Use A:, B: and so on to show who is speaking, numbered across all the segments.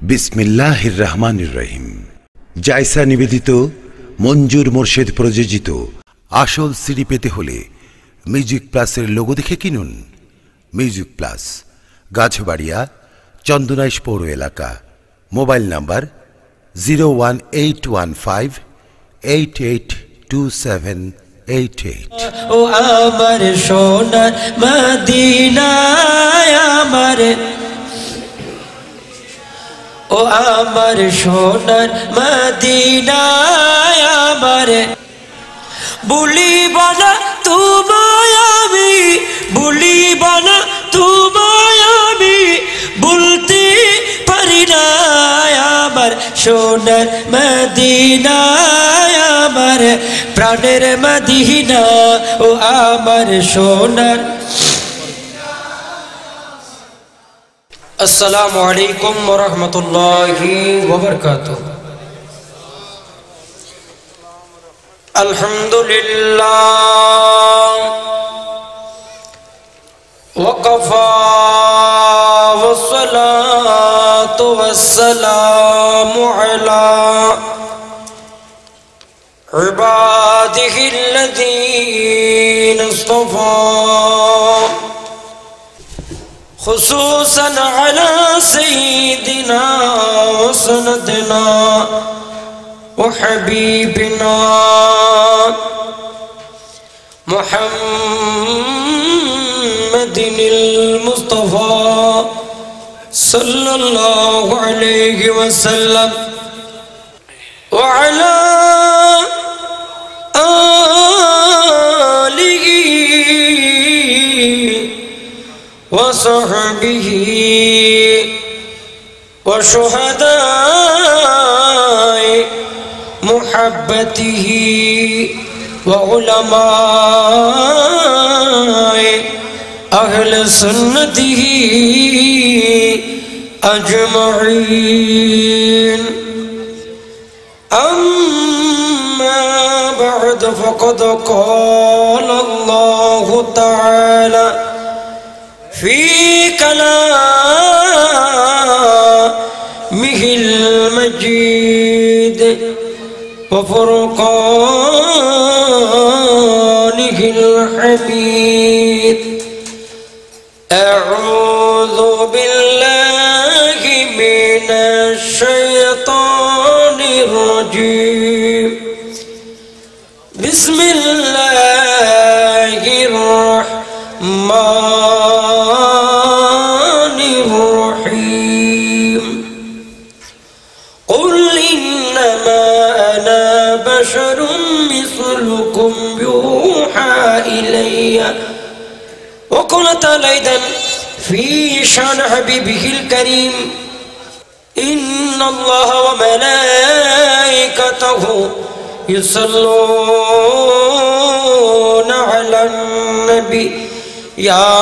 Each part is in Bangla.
A: বিসমিল্লাহির রহমানির রহিম। জায়সা নিবেদিত, মঞ্জুর মোর্শেদ প্রযোজিত। আসল সিডি পেতে হলে মিউজিক প্লাসের লোগো দেখে কিনুন। মিউজিক প্লাস, গাছবাড়িয়া, চন্দনাইশ পৌর এলাকা। Mobile number zero one eight one five, eight eight two seven, eight eight.
B: ও আমার সোনার মদিনায় আমার ও আমার সোনার মদিনায় আমার। বলিব না তোমায় আমি, বলিব না তোমায় আমি, বলতে পারি না আমার সোনার মদিনায় আমার। প্রাণের মদিনা ও আমার সোনার السلام علیکم ورحمۃ اللہ وبرکاتہ۔ الحمد للہ وقفا والصلاة والسلام على عباده الذين اصطفى خصوصا على سيدنا وسندنا وحبيبنا محمد المصطفى صلى الله عليه وسلم. وعلى آله وصحبه وشهداء محبته وعلماء أهل سنته أجمعين. أما بعد فقد قال الله تعالى في كلامه المجيد وفرقانه الحميد. أعوذ بالله من الشيطان الرجيم. بسم الله وقلت أيضا في شان حبيبه الكريم إن الله وملائكته يصلون على النبي يا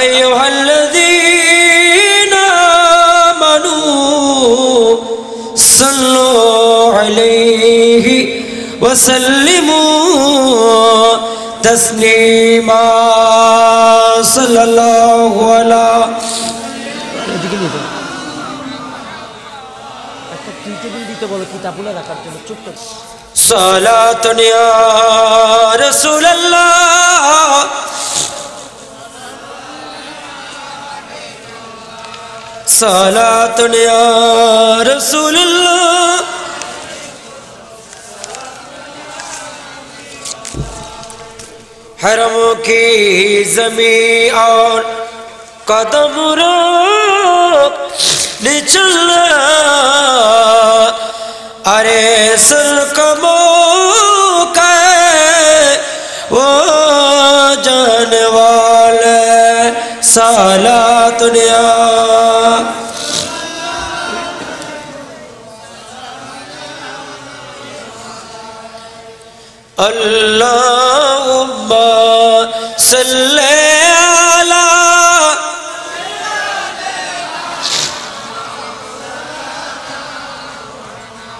B: أيها الذين آمنوا صلوا عليه وسلموا تسليما
C: صلی اللہ علیہ
B: سلاتن یا رسول اللہ سلاتن یا رسول اللہ حرموں کی زمین اور قدم روک چلنا۔ ارے سل کمو وہ جان والے سالا دنیا۔ اللهم सल्ला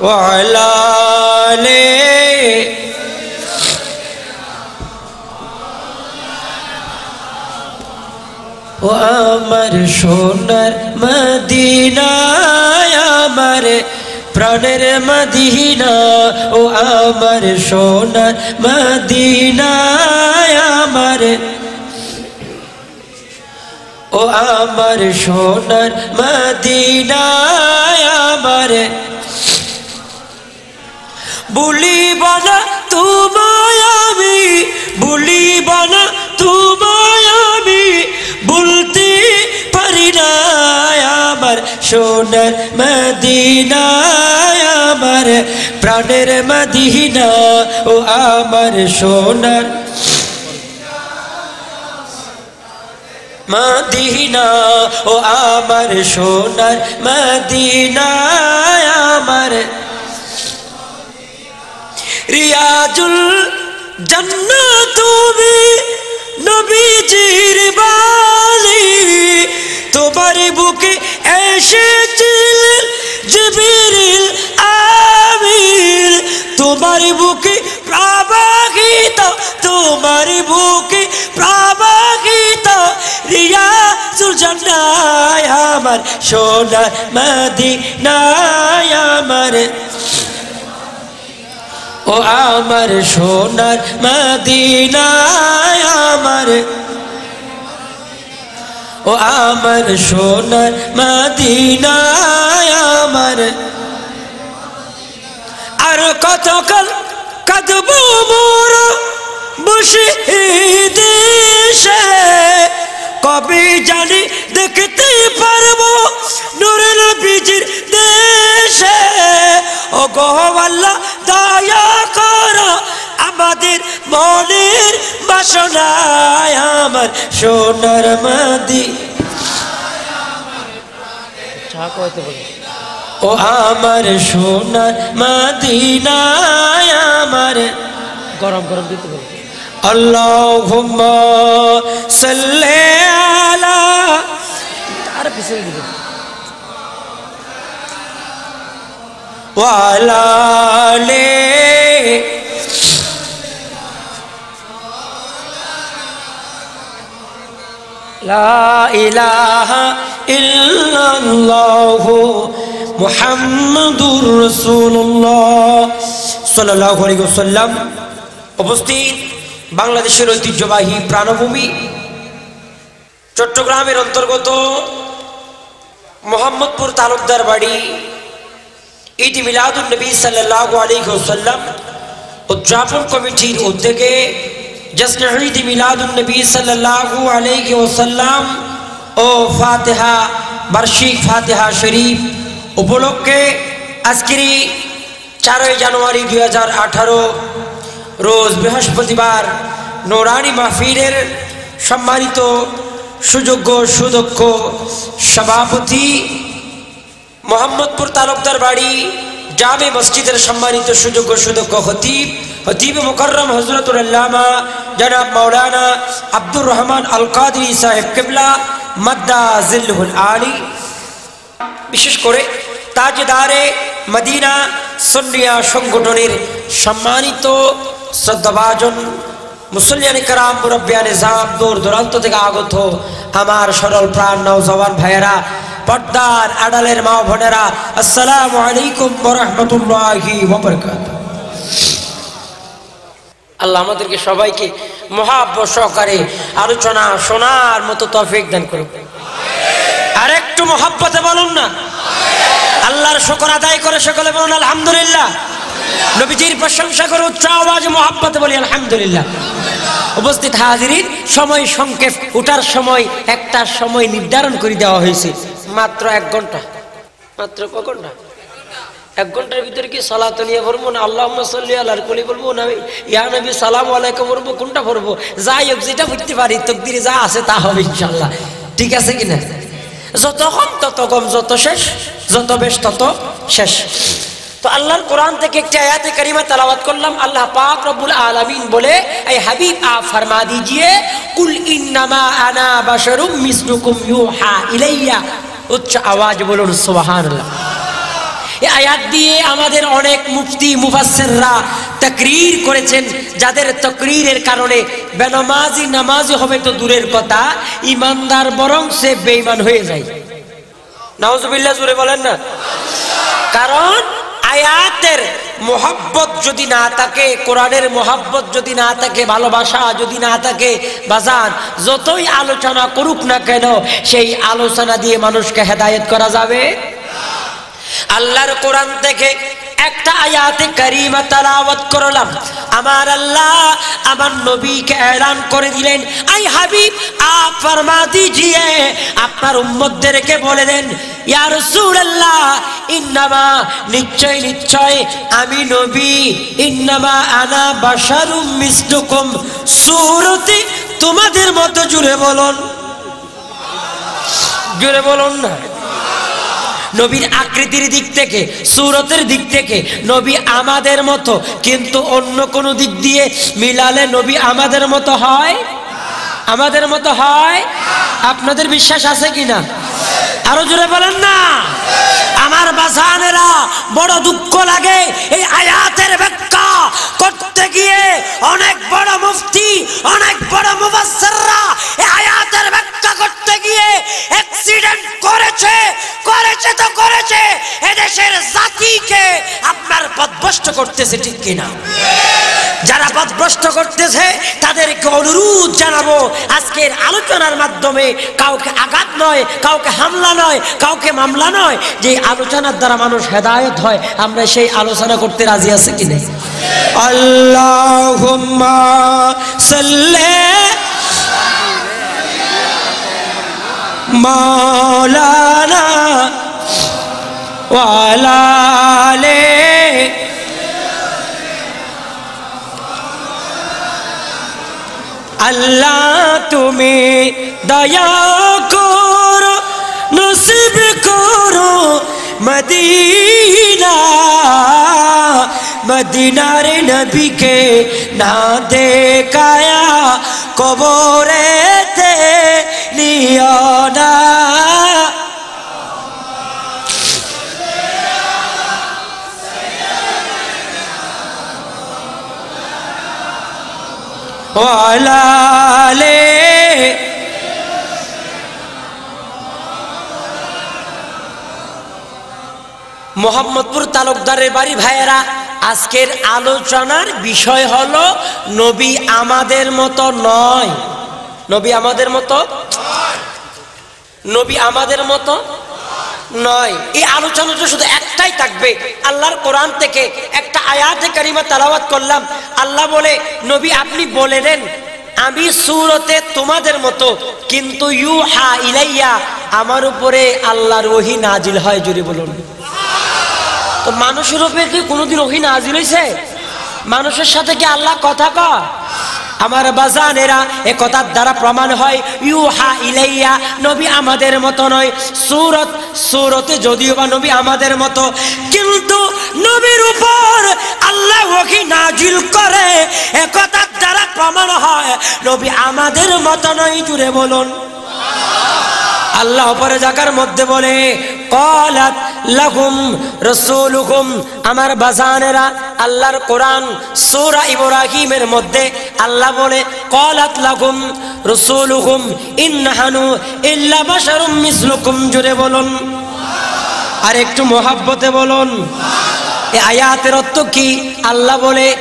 B: वाले ও আমার সোনার মদিনায় আমার প্রাণের মদিনা ও আমার সোনার মদিনা ও আমার সোনার মদিনায় আমার। বলিব না তোমায় আমি, বলিব না তোমায় আমি, বলতে পারি না আমার সোনার মদিনায় আমার। প্রাণের মদিনা ও আমার সোনার মদিনা, ও আমার সোনার মদিনা আমার। রিয়াজুল জন্না তুমি নবীজির বালি তোমার বুকে এসেছিলেন জিবিরিল আমির তোমার বুকে প্রবাহিত, তোমার বুকে প্রবাহিত রিয়াজুল জন্নায়, আমার সোনার মদিনায় আমার। ও আমার সোনার মদিনায় আমার। ও আমার সোনার মদিনায় আমার। আর কতকাল কাঁদবো মোর বসে দেশে কবে জানি দেখতে পারব নুরুল বীজের দেশে। ও গো আল্লাহ, দয়া করো আমাদের মনের বাসনায় আমার সোনার মাদি ও আমার সোনার মাদিনায় আমার।
C: গরম গরম দিতে বলে।
B: আল্লাহুম্মা সাল্লি আলা
C: আর পিছনে দিবে
B: ওয়ালা লা ইলাহা ইল্লাল্লাহ মুহাম্মাদুর রাসূলুল্লাহ সাল্লাল্লাহু আলাইহি ওয়াসাল্লাম। উপস্থিত বাংলাদেশের ঐতিহ্যবাহী প্রাণভূমি চট্টগ্রামের অন্তর্গত মোহাম্মদপুর তালুকদার বাড়ি ঈদ মিলাদুল নবী সাল্লাল্লাহু আলাইহি ওয়াসাল্লাম উদযাপন কমিটির উদ্যোগে জশ্ন ঈদ মিলাদুল নবী সাল্লাল্লাহু আলাইহি ওয়াসাল্লাম ও ফাতিহা, বার্ষিক ফাতিহা শরীফ উপলক্ষে আজকের এই চারই জানুয়ারি দুই হাজার আঠারো রোজ বৃহস্পতিবার নোরানি মাহফিলের সম্মানিত সুযোগ্য সুদক্ষ সভাপতি মোহাম্মদপুর তালুকদার বাড়ি জামে মসজিদের সম্মানিত সুযোগ্য সুদক্ষ হতিব হতিব মুকরম হজরতুল্লামা জনাব মৌলানা আব্দুর রহমান আল কাদরি সাহেব কেবলা মাদ্দা জিল্লুল আলী। বিশেষ করে তাজদারে মদিনা সন্নিয়া সংগঠনের সম্মানিত শ্রদ্ধাভাজন মুসলিয়ানি কারাম মুরব্বিয়া নিজাম দূর দূরান্ত থেকে আগত আমার সরল প্রাণ নৌজওয়ান ভাইয়েরা, পর্দার আড়ালের মা বোনেরা, আসসালামু আলাইকুম রহমতুল্লাহি আল্লাহ আমাদেরকে সবাইকে মহাব্ব সহকারে আলোচনা শোনার মতো তফিক দান করুন আর একটু মহাব্বতে বলুন না। আল্লাহর শকর আদায় করে সকলে বলুন, আলহামদুলিল্লাহ। নবীজির প্রশংসা করে উচ্চ আওয়াজে মহাব্বতে বলি, আলহামদুলিল্লাহ। উপস্থিত হাজিরিন, সময় সংক্ষেপ ওঠার সময়, একটা সময় নির্ধারণ করে দেওয়া হয়েছে। মাত্র এক ঘণ্টা। মাত্র ক ঘণ্টা? এক ঘণ্টার ভিতরে কি সালাত নিয়ে পড়ব না? আল্লাহ সাল্লি আল্লাহর কলি বলব না? ইয়া নবী, সালাম আলাইকুম পড়ব কোনটা পড়ব যাই হোক, যেটা পড়তে পারি, তকদিরে যা আছে তা হবে ইনশাল্লাহ ঠিক আছে কিনা যত কম, তত কম, যত শেষ, যত বেশ, তত শেষ। তো আল্লাহর কোরআন থেকে একটি আয়াতে কারিমা তালাবাত করলাম, আল্লাহ পাক রব্বুল আলামিন বলে এই হাবিব আ ফরমা দিজিয়ে, কুল ইন্নামা আনা বাশারুম মিসলুকুম ইউহা ইলাইয়া। উচ্চ আওয়াজ বলুন, সুবহানাল্লাহ। এই আয়াত দিয়ে আমাদের অনেক মুফতি, মুফাসসিররা তাকরীর করেছেন, যাদের তকরিরের কারণে বেনামাজি নামাজি হবে তো দূরের কথা, ইমানদার বরং সে বেঈমান হয়ে যায়। নাউজুবিল্লাহ জুড়ে বলেন না। কারণ আয়াতের মোহাব্বত যদি না থাকে, কোরআনের মোহাব্বত যদি না থাকে, ভালোবাসা যদি না থাকে, বাজান, যতই আলোচনা করুক না কেন, সেই আলোচনা দিয়ে মানুষকে হেদায়ত করা যাবে। আল্লাহর কোরআন থেকে একটা আয়াতে কারিমা তালাওয়াত করলাম। আমার আল্লাহ আমার নবীকে এলান করে দিলেন। আই হাবিব, আপ ফরমা দিজিয়ে, আপনার উম্মতদেরকে বলে দেন, ইয়া রাসূলুল্লাহ, ইন্নামা নিশ্চয় নিশ্চয়, আমি নবী, ইন্নামা আনা বাশারুম মিসলুকুম। সূরতে তোমাদের মতো জুড়ে বলুন। জুড়ে বলুন না। নবীর আকৃতির দিক থেকে, সুরতের দিক থেকে নবী আমাদের মতো, কিন্তু অন্য কোনো দিক দিয়ে মিলালে নবী আমাদের মতো হয়? আমাদের মতো হয়? আপনাদের বিশ্বাস আছে কিনা? আরও জোরে বলেন না। আমার বাসানেরা বড় দুঃখ লাগে এই আয়াতের ব্যাখ্যা করতে গিয়ে অনেক বড় মুফতি, অনেক বড় মুফাসসিররা এই আয়াতের ব্যাখ্যা করতে গিয়ে অ্যাক্সিডেন্ট করেছে করেছে তো করেছে, এদেশের জাতিকে আপনার পদভ্রষ্ট করতেছে ঠিক কিনা? যারা পদভ্রষ্ট করতেছে, তাদেরকে অনুরোধ জানাব, আজকের আলোচনার মাধ্যমে কাউকে আঘাত নয়, কাউকে হামলা নয়, কাউকে মামলা নয়, যে আলোচনার দ্বারা মানুষ হেদায়ত হয়, আমরা সেই আলোচনা করতে রাজি আছে কি নেই? আল্লাহ মাওলানা আল্লাহ, তুমি দয়া করো। মদিনা মদিনার নবীকে না দেখায়া কবরেতে নিও না ওয়ালালে মোহাম্মদপুর তালুকদারের বাড়ি ভাইয়েরা, আজকের আলোচনার বিষয় হলো নবী আমাদের মতো নয়। নবী আমাদের মতো নবী আমাদের মতো নয়। এই আলোচনাটা শুধু একটাই থাকবে। আল্লাহর কোরআন থেকে একটা আয়াতে কারিমা তালাওয়াত করলাম। আল্লাহ বলে, নবী আপনি বলে দেন, আমি সুরতে তোমাদের মতো, কিন্তু ইউ হা ইলাইয়া, আমার উপরে আল্লাহর ওহি নাজিল হয় জুড়ে বলুন। মানুষের উপরে কি কোনোদিন ওহি নাজিল হয়েছে মানুষের সাথে কি আল্লাহ কথা কয়? আমার বাজানেরা এ কথার দ্বারা প্রমাণ হয়, ইউহা ইলাইয়া, নবী আমাদের মতো নয়। সুরত, সুরতে যদিও বা নবী আমাদের মতো, কিন্তু নবীর উপর আল্লাহ ওহি নাজিল করে, এ কথার দ্বারা প্রমাণ হয়, নবী আমাদের মতো নয়, জুড়ে বলুন। আল্লাহ পরে জাকার মধ্যে বলে, কলাত লাহুম রসুলুহুম। আমার বাজানেরা আল্লাহর কোরআন সূরা ইব্রাহিমের মধ্যে আল্লাহ বলে, কলাত লাহুম রসুলুহুম, ইন্নাহানু ইল্লা বাশারুম মিসলুকুম। জুড়ে বলুন। আর একটু মোহাব্বতে বলুন। এই আয়াতের অর্থ কি? আল্লাহ বলে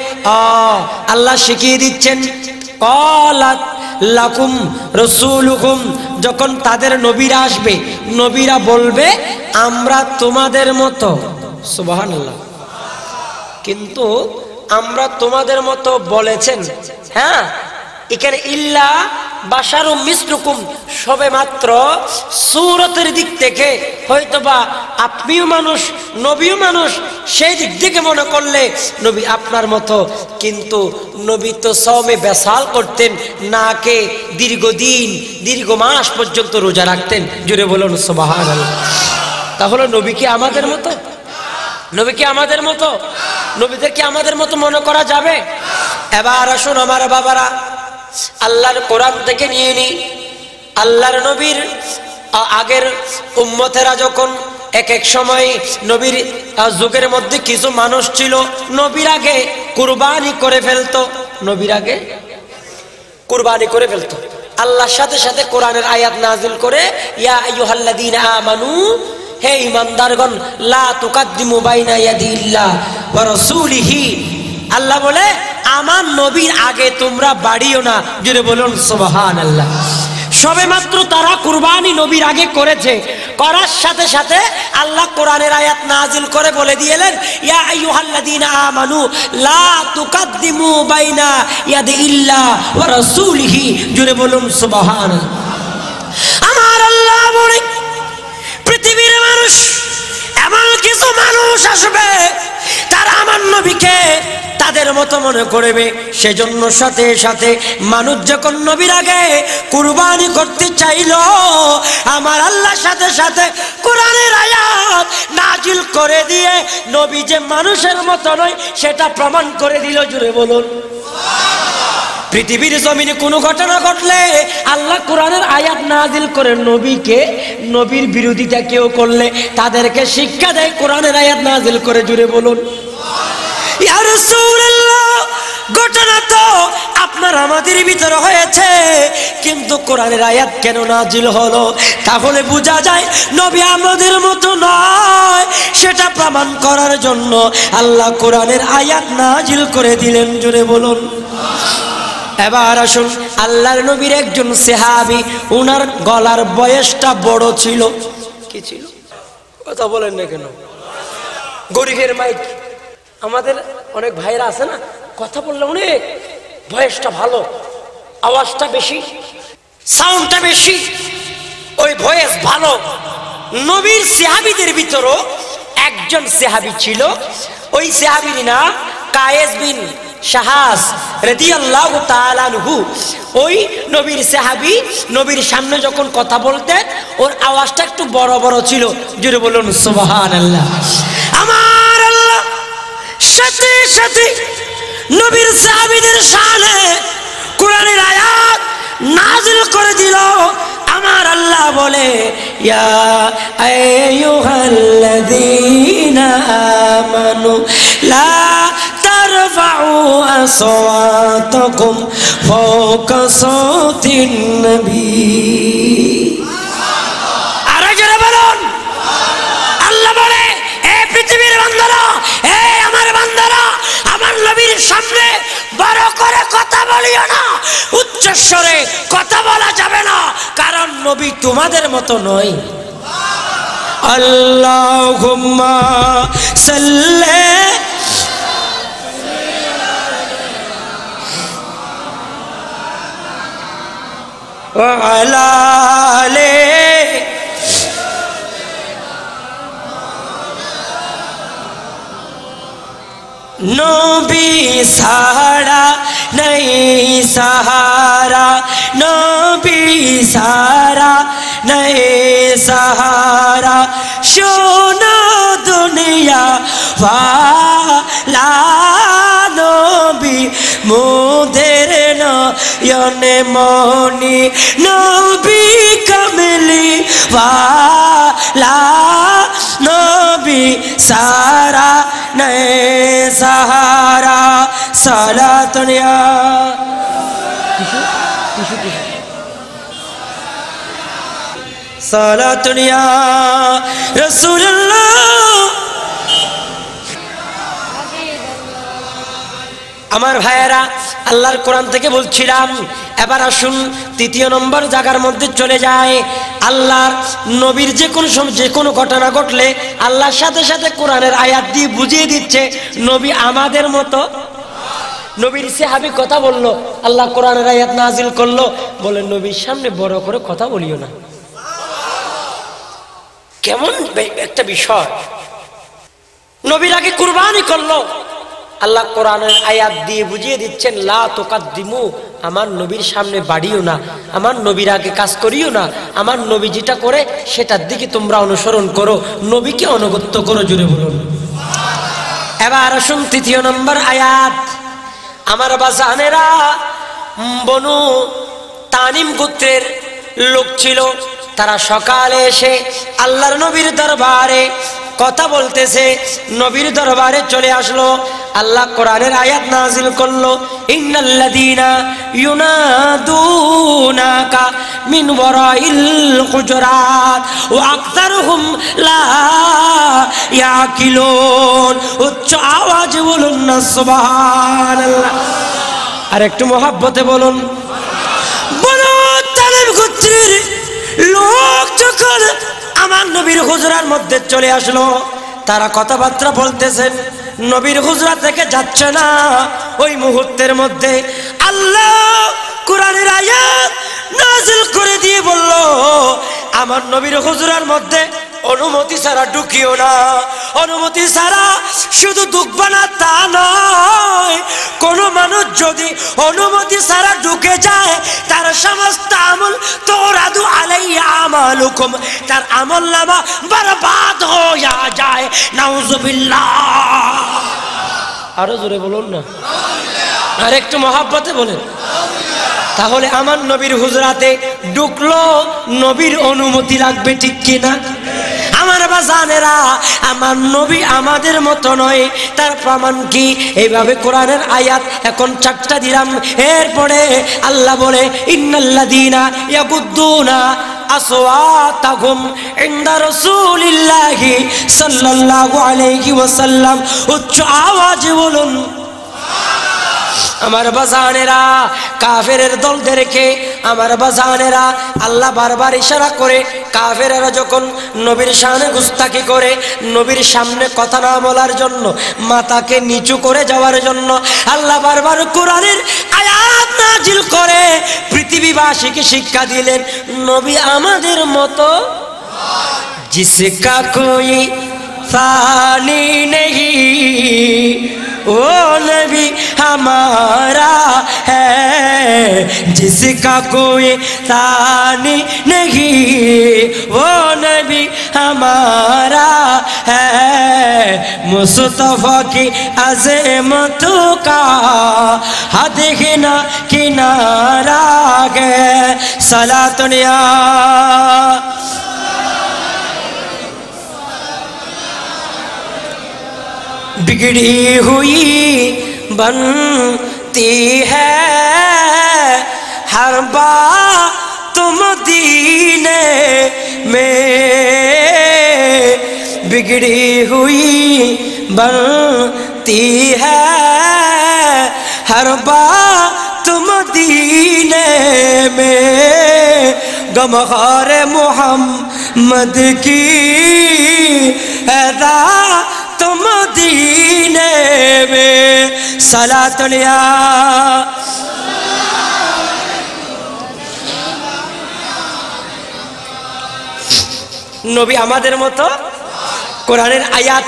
B: আল্লাহ শিখিয়ে দিচ্ছেন কলাত লাকুম রসুলুকুম যখন তাদের নবীরা আসবে, নবীরা বলবে, আমরা তোমাদের মতো। সুবাহান কিন্তু আমরা তোমাদের মতো বলেছেন। হ্যাঁ? এখানে ইল্লা বাসারু মিসলুকুম, সবে মাত্র সুরতের দিক থেকে হয়তোবা আপনিও মানুষ, নবীও মানুষ, সেই দিক থেকে মনে করলে নবী আপনার মতো। কিন্তু নবী তো সমে বেসাল করতেন, নাকে দীর্ঘদিন, দীর্ঘ মাস পর্যন্ত রোজা রাখতেন। জুড়ে বলুন সোবাহান তাহলে নবী কি আমাদের মতো? নবী কি আমাদের মতো? নবীদের কি আমাদের মতো মনে করা যাবে? এবার আসুন আমার বাবারা আল্লাহর কোরআন থেকে নিয়ে নি। আল্লাহর নবীর আগের উম্মতেরা যখন এক এক সময় নবীর যুগের মধ্যে কিছু মানুষ ছিল, নবীর আগে কুরবানি করে ফেলতো। নবীর আগে কুরবানি করে ফেলতো। আল্লাহর সাথে সাথে কোরআনের আয়াত নাজিল করে, ইয়া আইয়ুহাল্লাযীনা আমানু, হে ইমানদারগণ, লা তুকাদ্দিমু বাইনা ইয়াদিল্লাহ ওয়া রাসূলিহি আল্লাহ বলে, আমার নবীর আগে তোমরা বাড়িও না। জুড়ে বলুন, সুবহানাল্লাহ। সবে মাত্র তারা কুরবানি নবীর আগে করেছে। করার সাথে সাথে আল্লাহ কোরআনের আয়াত নাজিল করে বলে দিয়েলেন ইয়া আইয়ুহাল্লাযীনা আমানু, লা তুকাদ্দিমু বাইনা ইয়াদিল্লাহ ওয়া রাসূলিহি। জুড়ে বলুন, সুবহানাল্লাহ। আমার আল্লাহ বলে, পৃথিবীর মানুষ এমন কিছু মানুষ আসবে, তারা আমার নবীকে তাদের মতো মনে করবে। সেজন্য সাথে সাথে মানুষ যখন নবীর আগে কুরবানি করতে চাইল, আমার আল্লাহ সাথে সাথে কোরআনের আয়াত নাজিল করে দিয়ে নবী যে মানুষের মতো নয়, সেটা প্রমাণ করে দিল জুড়ে বলুন। পৃথিবীর জমিনে কোনো ঘটনা ঘটলে আল্লাহ কোরআনের আয়াত নাজিল করে নবীকে, নবীর বিরোধিতা কেউ করলে তাদেরকে শিক্ষা দেয়, কোরআনের আয়াত নাজিল করে জুড়ে বলুন। ঘটনা তো আপনার আমাদের ভিতরে হয়েছে, কিন্তু কোরআনের আয়াত কেন নাজিল হলো? তাহলে বোঝা যায় নবী আমাদের মতো নয়, সেটা প্রমাণ করার জন্য আল্লাহ কোরআনের আয়াত নাজিল করে দিলেন, জুড়ে বলুন। এবার আসুন, আল্লাহর নবীর একজন সেহাবি, উনার গলার বয়সটা বড় ছিল। কি ছিল? কথা বলেন না কেন? গরিবের মাইক। আমাদের অনেক ভাইরা আছে না, কথা বললে অনেক। বয়সটা ভালো, আওয়াজটা বেশি, সাউন্ডটা বেশি। ওই ভয়েস ভালো। নবীর সেহাবিদের ভিতরও একজন সেহাবি ছিল। ওই সেহাবির নাম কায়েস বিন শাহাস রেদিয়াল্লাহু তাআলাহু ওই নবীর সাহাবী নবীর সামনে যখন কথা বলতেন, ওর আওয়াজটা একটু বড় বড় ছিল। জুড়ে বলুন, সুবহানাল্লাহ। আমার আল্লাহ সাথে সাথে নবীর সাহাবীদের কোরআনের আয়াত নাজিল করে দিল। আমার আল্লাহ বলে, ইয়া আইয়ুহাল্লাযীনা আমানু লা আল্লাহ এ আমার বান্দারা, আমার নবীর সামনে বড় করে কথা বলিও না উচ্চস্বরে কথা বলা যাবে না, কারণ নবী তোমাদের মতো নয়। আল্লাহুম্মা সাল্লি وعلى آله নবী সাহারা নাই সাহারা নবী সাহারা নাই সাহারা শোনো দুনিয়া ভালা নবী মোদের নয়নে মনি নবী কমলি ভালা নবী সারা নে সাহারা সালা দুনিয়া সালা দুনিয়া রসুল্লাহ আমার ভাইয়েরা, আল্লাহর কোরআন থেকে বলছিলাম, এবার আসুন তৃতীয় নম্বর জায়গার মধ্যে চলে যায় আল্লাহর নবীর যে কোনো যে কোনো ঘটনা ঘটলে আল্লাহর সাথে সাথে কোরআনের আয়াত দিয়ে বুঝিয়ে দিচ্ছে, নবী আমাদের মতো। নবীর সাহাবি কথা বলল, আল্লাহ কোরআনের আয়াত নাজিল করল, বলে, নবীর সামনে বড় করে কথা বলিও না। কেমন একটা বিষয়। নবীর আগে কুরবানি করল আল্লাহ কোরআনের আয়াত দিয়ে বুঝিয়ে দিচ্ছেন, লা তোকাদ্দিমু, আমার নবীর সামনে বাড়িও না, আমার নবীর আগে কাজ করিও না, আমার নবী যেটা করে সেটার দিকে তোমরা অনুসরণ করো, নবীকে অনুগত্য করো জুড়ে বলুন। এবার আসুন তৃতীয় নম্বর আয়াত। আমার বাসানেরা বনু তানিম গোত্রের লোক ছিল, তারা সকালে এসে আল্লাহর নবীর দরবারে কথা বলতেছে, নবীর দরবারে চলে আসলো, আল্লাহ কোরআনের আয়াত নাজিল করল মিন উচ্চ আওয়াজে বলুন না আর একটু মহাব্বতে বলুন। বলো গোত্রের লোক যখন আমার নবীর হুজরার মধ্যে চলে আসলো, তারা কথাবার্তা বলতেছেন, নবীর হুজরা থেকে যাচ্ছে না। ওই মুহূর্তের মধ্যে আল্লাহ কোরআনের আয়াত নাজিল করে দিয়ে বলল, আমার নবীর হুজরার মধ্যে অনুমতি ছাড়া ঢুকিও না। অনুমতি ছাড়া শুধু ঢুকবা না তা নয়। কোন মানুষ যদি অনুমতি ছাড়া ঢুকে যায়, তার সমস্ত আমল তোরাদু আলাইয়া আমালুকুম। তার আমল নামা বরবাদ হইয়া যায়। নাউজুবিল্লাহ। আরও জোরে বলুন না। আর একটু মহাব্বতে বলেন। তাহলে আমার নবীর হুজরাতে ঢুকলো, নবীর অনুমতি লাগবে ঠিক কিনা? আমার বাজানেরা, আমার নবী আমাদের মতো নয়। তার প্রমাণ কি? এইভাবে কোরআনের আয়াত এখন চারটা দিলাম। এরপরে আল্লাহ বলে, ইন্নাল্লাযীনা ইয়াগুদ্দুনা আসওয়াতাহুম ইনদা রাসূলিল্লাহি সাল্লাল্লাহু আলাইহি ওয়াসাল্লাম। উচ্চ আওয়াজে বলুন আমার বাজানেরা, কাফেরের দলদেরকে আমার বাজানেরা, আল্লাহ বারবার ইশারা করে, কাফেরেরা যখন নবীর সামনে গুস্তাকি করে, নবীর সামনে কথা না বলার জন্য মাতাকে নিচু করে যাওয়ার জন্য, আল্লাহ বারবার কোরআনের আয়াত নাজিল করে, পৃথিবীবাসীকে শিক্ষা দিলেন, নবী আমাদের মতো জিসে কাকুই সানি নেই وہ نبی ہمارا ہے، جس کا کوئی تانی نہیں۔ وہ نبی ہمارا ہے، مصطفیٰ کی عظمت کا حد ہی کنارا کنارہ ہے۔ صلاة دنیا بگڑی ہوئی بنتی ہے۔ ہر با تم دین میں بگڑی ہوئی بنتی ہے۔ ہر با تم دین میں گمخار محمد کی ادا दीने में सलातनिया নবী আমাদের মতো কোরআনের আয়াত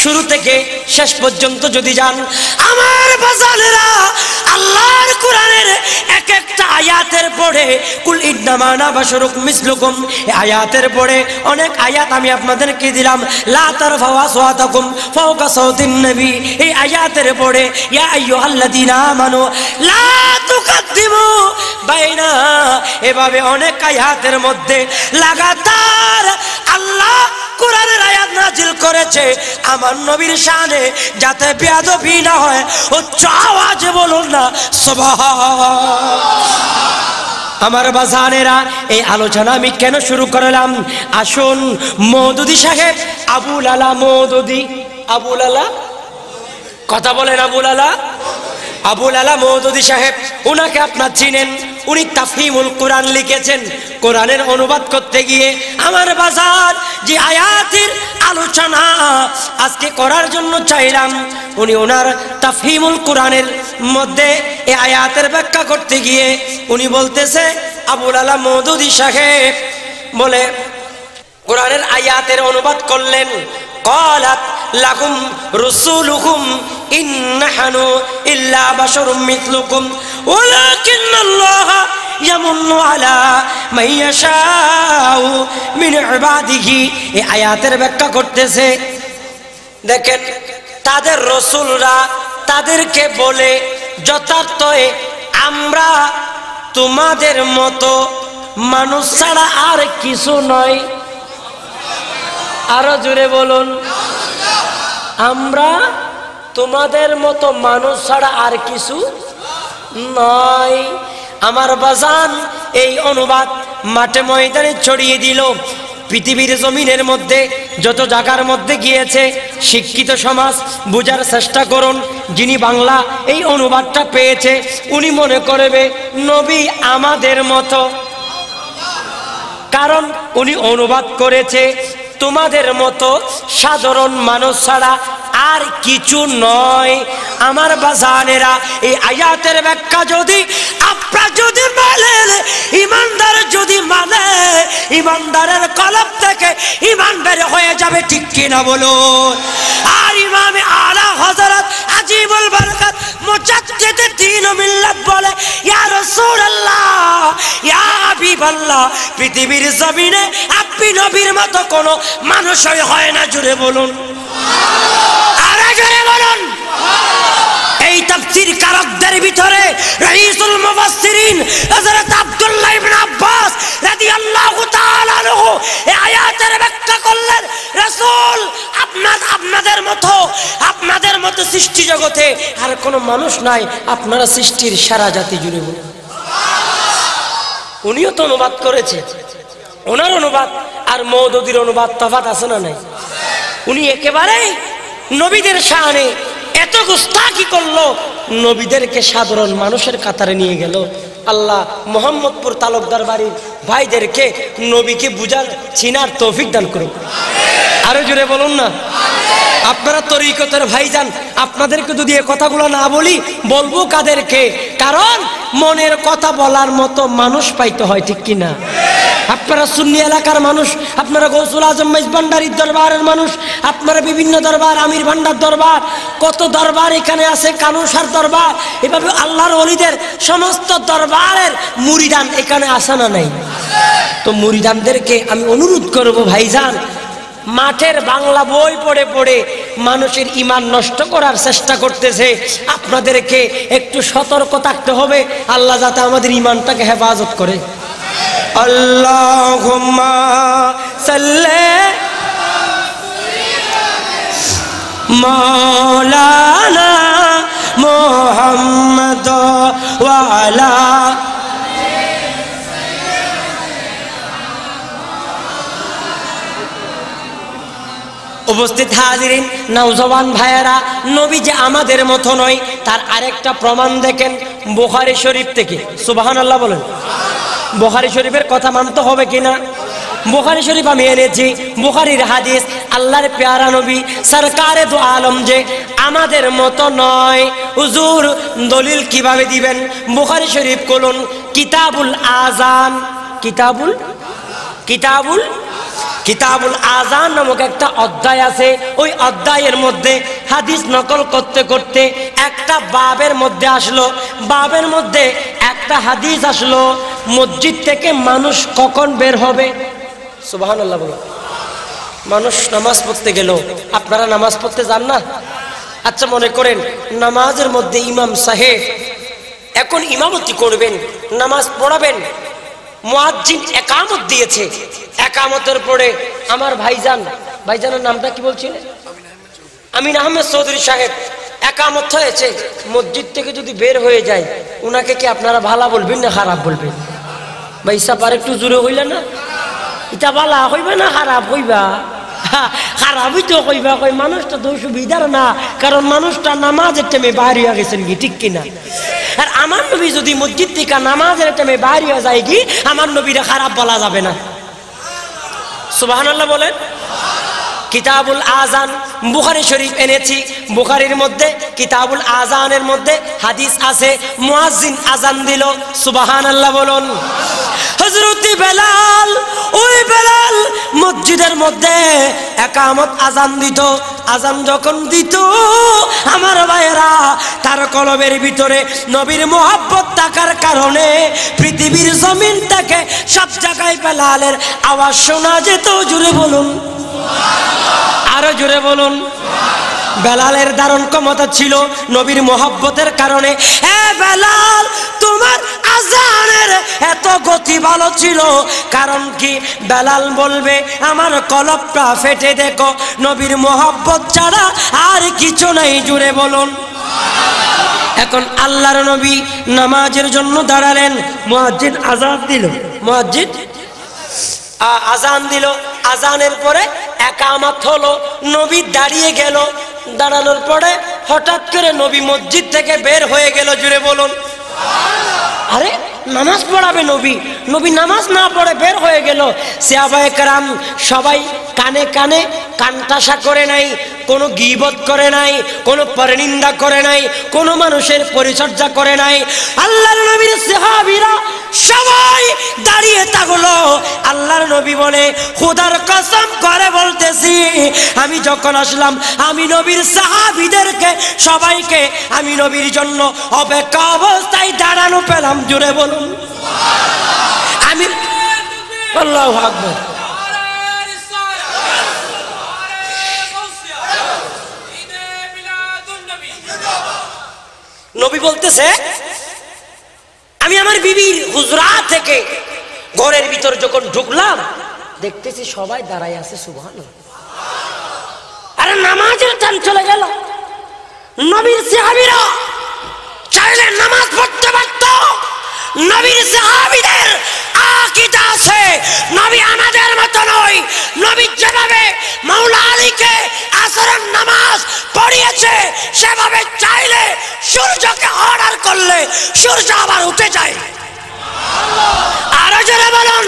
B: শুরু থেকে শেষ পর্যন্ত যদি যান, আমার বাজালেরা আল্লাহর কোরআনের এক একটা আয়াতের পরে, কুল ইন্নামানা বাশরুক মিসলুকুম আয়াতের পরে অনেক আয়াত আমি আপনাদেরকে দিলাম, লা তারফাউ আসওয়াতাকুম ফাওকা সাউতিন নবী এই আয়াতের পরে, ইয়া আইয়ুহাল্লাযীনা আমানু, লা তুকাদ্দিমু বাইনা এভাবে অনেক আয়াতের মধ্যে লাগাতার আল্লাহ কোরআনের আয়াত নাজিল করেছে। আমার নবীর শানে যাতে বেয়াদবি না হয়, উচ্চ আওয়াজে বলুন না আমার বাজানেরা, এই আলোচনা আমি কেন শুরু করলাম? আসুন, মৌদুদি সাহেব আবুল আলা মৌদুদি। আবুল আলা কথা বলেন আবুল আলা আবুল আলা মৌদুদি সাহেব, উনাকে আপনার চিনেন। উনি তাফিমুল কোরআন লিখেছেন। কোরআনের অনুবাদ করতে গিয়ে আমার বাজার যে আয়াতের আলোচনা আজকে করার জন্য চাইলাম, উনি ওনার তাফিমুল কোরআনের মধ্যে এই আয়াতের ব্যাখ্যা করতে গিয়ে উনি বলতেছে, আবুল আলা মৌদুদি সাহেব বলে কোরআনের আয়াতের অনুবাদ করলেন, কলাত লাকুম রসুলুকুম ইন্নাহানু ইল্লা বাশারুম মিথলুকুম, ওয়ালাকিন্নাল্লাহ ইয়ামুন্নু আলা মান ইয়াশাউ মিন ইবাদিহি। এই আয়াতের ব্যাখ্যা করতেছে। দেখেন, তাদের রসুলরা তাদেরকে বলে যথার্থই আমরা তোমাদের মতো মানুষ ছাড়া আর কিছু নয়। আরও জুড়ে বলুন। আমরা তোমাদের মতো মানুষ ছাড়া আর কিছু নয় আমার বাজান এই অনুবাদ মাঠে ময়দানে ছড়িয়ে দিল। পৃথিবীর জমিনের মধ্যে, যত জায়গার মধ্যে গিয়েছে, শিক্ষিত সমাজ, বোঝার চেষ্টা করুন। যিনি বাংলা এই অনুবাদটা পেয়েছে, উনি মনে করবে, নবী আমাদের মতো। কারণ উনি অনুবাদ করেছে তোমাদের মতো সাধারণ মানুষ ছাড়া আর কিছু নয়। আমার বাজানেরা, এই আয়াতের ব্যাখ্যা যদি আপনারা যদি মানেন ইমানদার যদি মানে ইমানদারের কলব থেকে ইমান বের হয়ে যাবে, ঠিক কিনা বলুন? আর ইমামে আলা হযরত আজিবুল বরকত মুজাদ্দিদ ও মিল্লাত বলে, ইয়া রাসূলুল্লাহ, ইয়া হাবিবাল্লাহ, পৃথিবীর জমিনে আপনি নবীর মতো কোনো মানুষই হয় না জুড়ে বলুন। আরে জুড়ে ভিতরে আপনার, আপনাদের মতো আপনাদের মতো সৃষ্টি জগতে আর কোনো মানুষ নাই, আপনারা সৃষ্টির সারা জাতি জুড়ে বলুন। উনিও তো অনুবাদ করেছে। ওনার অনুবাদ আর মৌদুদির অনুবাদ তফাত আছে না নাই? উনি একেবারে নবীদের শানে এত গুস্তাকি করল, নবীদেরকে সাধারণ মানুষের কাতারে নিয়ে গেল। আল্লাহ মোহাম্মদপুর তালুকদার বাড়ির ভাইদেরকে নবীকে বুঝার, চিনার তৌফিক দান করুন আরও জোরে বলুন না। আপনারা তরিকতের ভাই যান আপনাদেরকে যদি এ কথাগুলো না বলি, বলব কাদেরকে? কারণ মনের কথা বলার মতো মানুষ পাইতে হয়, ঠিক কিনা? আপনারা সুন্নি এলাকার মানুষ, আপনারা গৌসুল আজম মাইজ ভান্ডারির দরবারের মানুষ, আপনারা বিভিন্ন দরবার, আমির ভান্ডার দরবার, কত দরবার এখানে আছে, কানুসার দরবার, এভাবে আল্লাহর অলিদের সমস্ত দরবারের মুরিদান এখানে আসা না নাই? তো মুরিদানদেরকে আমি অনুরোধ করব ভাইজান, মাঠের বাংলা বই পড়ে পড়ে মানুষের ইমান নষ্ট করার চেষ্টা করতেছে, আপনাদেরকে একটু সতর্ক থাকতে হবে, আল্লাহ যাতে আমাদের ইমানটাকে হেফাজত করে। আল্লাহ মৌলানা মোহাম্মদ ওয়ালা উপস্থিত হাজিরিন। নৌজবান ভাইয়েরা, নবী যে আমাদের মতো নয়, তার আরেকটা প্রমাণ দেখেন বুখারি শরীফ থেকে। সুবাহান আল্লাহ বলেন। বুখারি শরীফের কথা মানতে হবে কিনা বুখারি শরীফ আমি এনেছি, বুখারির হাদিস, আল্লাহর পেয়ারা নবী, সরকারে দু আলম যে আমাদের মতো নয়। হুজুর, দলিল কীভাবে দিবেন? বুখারি শরীফ করুন কিতাবুল আজান কিতাবুল? কিতাবুল কিতাবুল আজান নামক একটা অধ্যায় আছে। ওই অধ্যায়ের মধ্যে হাদিস নকল করতে করতে একটা বাবের মধ্যে আসলো। বাবের মধ্যে একটা হাদিস আসলো, মসজিদ থেকে মানুষ কখন বের হবে? বলো। মানুষ নামাজ পড়তে গেল। আপনারা নামাজ পড়তে যান না? আচ্ছা মনে করেন নামাজের মধ্যে ইমাম সাহেব, এখন ইমামতি করবেন, নামাজ পড়াবেন মুয়াজ্জিন একামত দিয়েছে। একামতের পরে আমার ভাইজান, ভাইজানের নামটা কি বলছিলেন আমিন আহমেদ চৌধুরী সাহেব, একামত হয়েছে, মসজিদ থেকে যদি বের হয়ে যায়, উনাকে কি আপনারা ভালা বলবেন না খারাপ বলবেন? ভাই সাপার একটু জোরে হইলে না? এটা ভালা হইবে না খারাপ হইবা? খারাপই তো কইবা কই মানুষটা তো সুবিধার না, কারণ মানুষটা নামাজের টাইমে বাইর হয়ে গেছেন কি, ঠিক কিনা? আর আমার নবী যদি মসজিদ থেকে নামাজের টাইমে বাইর হয়ে যায় কি, আমার নবীরা খারাপ বলা যাবে না। সুবাহান বলেন। কিতাবুল আজান বুখারি শরীফ এনেছি। বুখারির মধ্যে, কিতাবুল আজানের মধ্যে হাদিস আছে, মুয়াজ্জিন আজান দিল সুবাহান আল্লাহ বলুন। হজরতি বেলাল, ওই বেলাল মসজিদের মধ্যে একামত আজান দিত। আজান যখন দিত, আমার ভাইয়েরা তার কলবের ভিতরে নবীর মোহাব্বত থাকার কারণে পৃথিবীর জমিন থেকে সব জায়গায় বেলালের আওয়াজ শোনা যেত জুড়ে বলুন। আরও জোরে বলুন। বেলালের দারুণ ক্ষমতা ছিল নবীর মোহাব্বতের কারণে। বেলাল, তোমার আজানের এত গতি ভালো ছিল। কারণ কি? বেলাল বলবে, আমার কলপটা ফেটে দেখো। নবীর মোহাব্বত ছাড়া আর কিছু নাই। জুড়ে বলুন। এখন আল্লাহর নবী নামাজের জন্য দাঁড়ালেন। মুয়াজ্জিন আজাদ দিল। আ- আজান দিল। আজানের পরে একামাত হলো। নবী দাঁড়িয়ে গেল। দাঁড়ানোর পরে হঠাৎ করে নবী মসজিদ থেকে বের হয়ে গেল। জুড়ে বলুন। আরে, নামাজ পড়াবে নবী। নবী নামাজ না পড়ে বের হয়ে গেল। সিয়াবায়ে কারাম সবাই কানে কানে কানটাসা করে নাই, কোনো গিবত করে নাই, কোনো পরনিন্দা করে নাই, কোনো মানুষের পরিচর্যা করে নাই। আল্লাহর নবীর সাহাবীরা সবাই দাঁড়িয়ে থাকল। আল্লাহর নবী বলে, খোদার কসম করে বলতেছি, আমি যখন আসলাম, আমি নবীর সাহাবীদেরকে, সবাইকে আমি নবীর জন্য অপেক্ষা অবস্থায় দাঁড়ানো পেলাম জুড়ে বলুন। আমি আল্লাহু নবী বলতেছে, আমি আমার বিবির হুজরা থেকে ঘরের ভিতর যখন ঢুকলাম, দেখতেছি সবাই দাঁড়াই আছে সুবহান আরে নামাজের টান চলে গেল। নবীর সাহাবীরা চাইলে নামাজ পড়তে পারত। নবীর সাহাবীদের আকিদা আছে। নবী আমাদের মতো নয়। নবী যেভাবে মাওলা আলীকে আসরের নামাজ পড়িয়েছে, সেভাবে চাইলে সূর্যকে অর্ডার করলে সূর্য আবার উঠে যায়। আরও জোরে বলুন।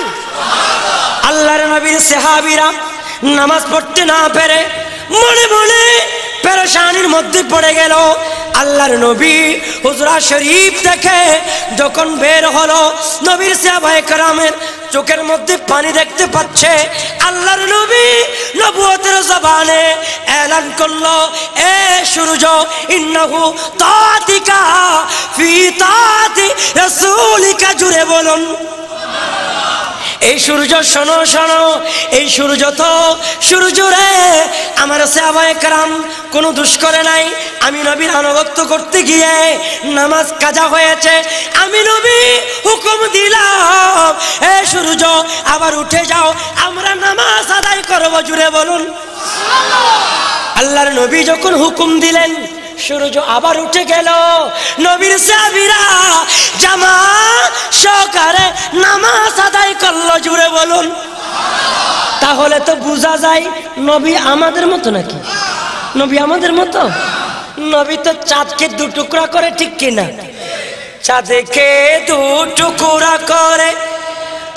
B: আল্লাহর নবীর সাহাবীরা নামাজ পড়তে না পেরে মনে মনে পেরেশানির মধ্যে পড়ে গেল। আল্লাহর নবী হুজরা শরীফ দেখে যখন বের হলো, নবীর সাহাবায়ে কেরামের চোখের মধ্যে পানি দেখতে পাচ্ছে, আল্লাহর নবী নবুয়তের জবানে এলান করল, এ সূর্য, ইন্নাহু তাতিকা ফি তাতি রাসূলিকা, জুড়ে বলুন। এই সূর্য শোনো শোনো এই সূর্য তো সূর্য রে আমার সাহাবায়ে কারাম কোনো দুষ করে নাই। আমি নবীর আনুগত্য করতে গিয়ে নামাজ কাজা হয়েছে। আমি নবী হুকুম দিলাম এ সূর্য আবার উঠে যাও আমরা নামাজ আদায় করব জুড়ে বলুন। আল্লাহর নবী যখন হুকুম দিলেন সূর্য আবার উঠে গেল। নবীর সাবিরা জামা সহকারে নামাজ আদায় করল জুড়ে বলুন। তাহলে তো বোঝা যায় নবী আমাদের মতো নাকি? নবী আমাদের মতো? নবী তো চাঁদকে দু টুকরা করে, ঠিক কিনা? চাঁদকে দু টুকরা করে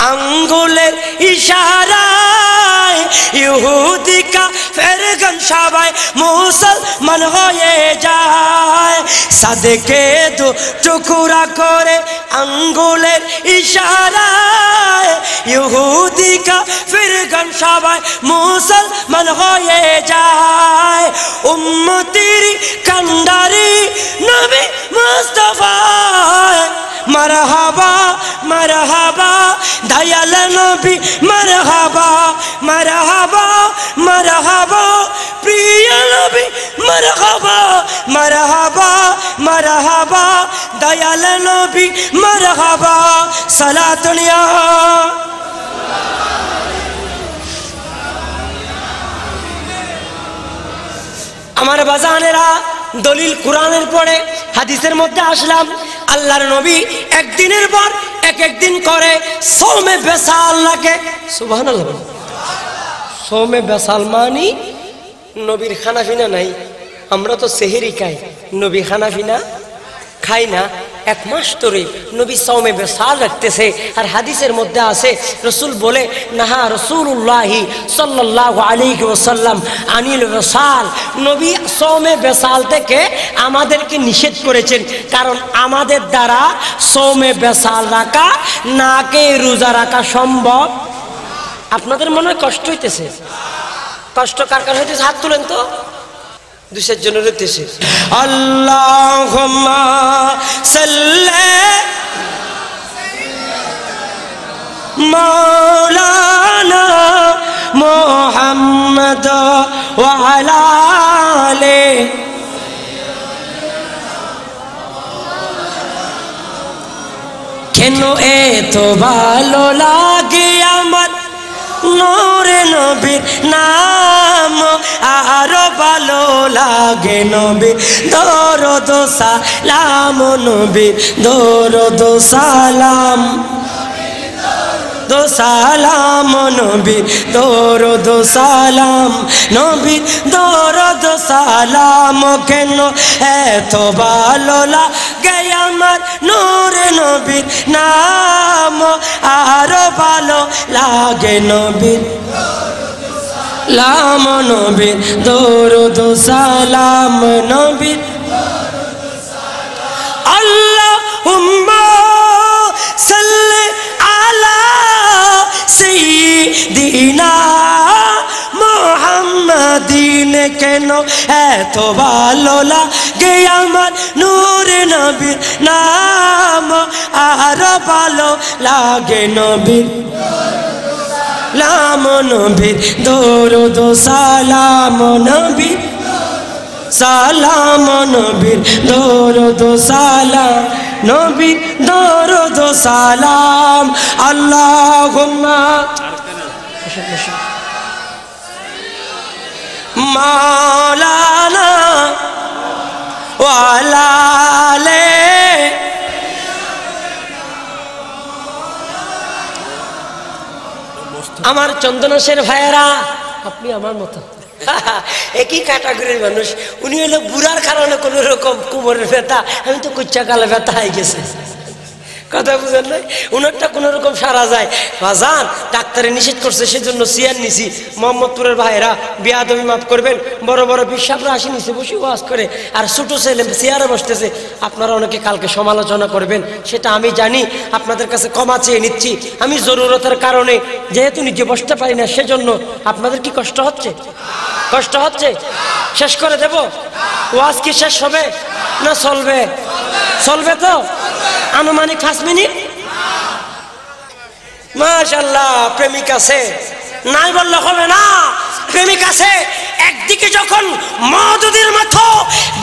B: আঙ্গুলের ইশারায় ইহুদিকা ফেরগান সবাই মুসলমান হয়ে যায়। সাদেকে দু টুকুরা করে আঙ্গুলের ইশারায় ইহুদিকা ফিরগান সবাই মুসলমান হয়ে যায়। উম্মতির কান্ডারি নবী মুস্তফা মারহাবা দয়াল নবী মারহাবা মারহাবা মারহাবা প্রিয় নবী মারহাবা মারহাবা মারহাবা দয়াল নবী মারহাবা সালাতুনিয়া আমার বাজানেরা দলিল কোরআনের পরে হাদিসের মধ্যে আসলাম, আল্লাহর নবী একদিনের পর এক একদিন করে সৌমে বেসাল লাগে সুবাহ সৌমে বেসাল মানি নবীর খানাফিনা নাই, আমরা তো সেহেরি খাই, নবী খানাফিনা খাই না এক মাস ধরে নবী সৌমে বেসাল রাখতেছে। আর হাদিসের মধ্যে আছে, রসুল বলে, নাহা রসুল্লাহি সাল্লাহ আলী ওসাল্লাম আনিল রসাল নবী সৌমে বেসাল থেকে আমাদেরকে নিষেধ করেছেন, কারণ আমাদের দ্বারা সৌমে বেসাল রাখা, নাকে রোজা রাখা সম্ভব। আপনাদের মনে হয় কষ্ট হইতেছে? কষ্ট কার কার হইতেছে? হাত তুলেন তো। দুশের জন্য রইতেছে। আল্লাহ মৌলানা মোহাম্মদ ওয়ালা আলে কেন এত ভালো লাগে আমার? নূরে নবীর নাম আরও ভালো লাগে নবীর লাম নবী নবীর দোষা সালাম। দো সালাম নবী দরদ সালাম নবী দরদ সালাম কেন এত ভালো লাগে আমার নূর নবীর নাম? আরও ভালো লাগে নবীর লাম নবীর দরদ সালাম নবীর কেন এত ভালো লাগে আমার নূর নবীর নাম? আর ভালো লাগে নবীর লাম নবীর দরুদ সালাম নবীর সালাম নবীর দরুদ সালাম নবীর দরুদ সালাম। আল্লাহুম্মা মাওলানা ওয়ালালে। আমার চন্দনাশের ভাইয়েরা, আপনি আমার মতো। একই ক্যাটাগরির মানুষ। উনি হলো বুড়ার কারণে কোনো রকম কোমরের ব্যথা, আমি তো কুচ্চা কুচ্চাকালে ব্যথা হয়ে গেছে। কথা বুঝেন নাই? উনারটা কোনো রকম সারা যায়। বাজান, ডাক্তারে নিষেধ করছে, সেজন্য সিয়ার নিছি। মোহাম্মদপুরের ভাইরা বিয়াদবি মাফ করবেন। বড় বড় বিশ্বাসরা আসি নিচে বসে ওয়াজ করে। আর ছোটো ছেলে চেয়ারে বসতেছে। আপনারা অনেকে কালকে সমালোচনা করবেন, সেটা আমি জানি। আপনাদের কাছে ক্ষমা চেয়ে নিচ্ছি। আমি জরুরতের কারণে যেহেতু নিজে বসতে পারি না, সেজন্য আপনাদের কি কষ্ট হচ্ছে? কষ্ট হচ্ছে? শেষ করে দেব? ওয়াজ কি শেষ হবে? না চলবে? চলবে তো? আনুমানিক পাঁচ মিনিট? মাশাল্লাহ প্রেমিক আছে। নাই বললে হবে না। প্রেমিক আছে একদিকে যখন মদুদের মতো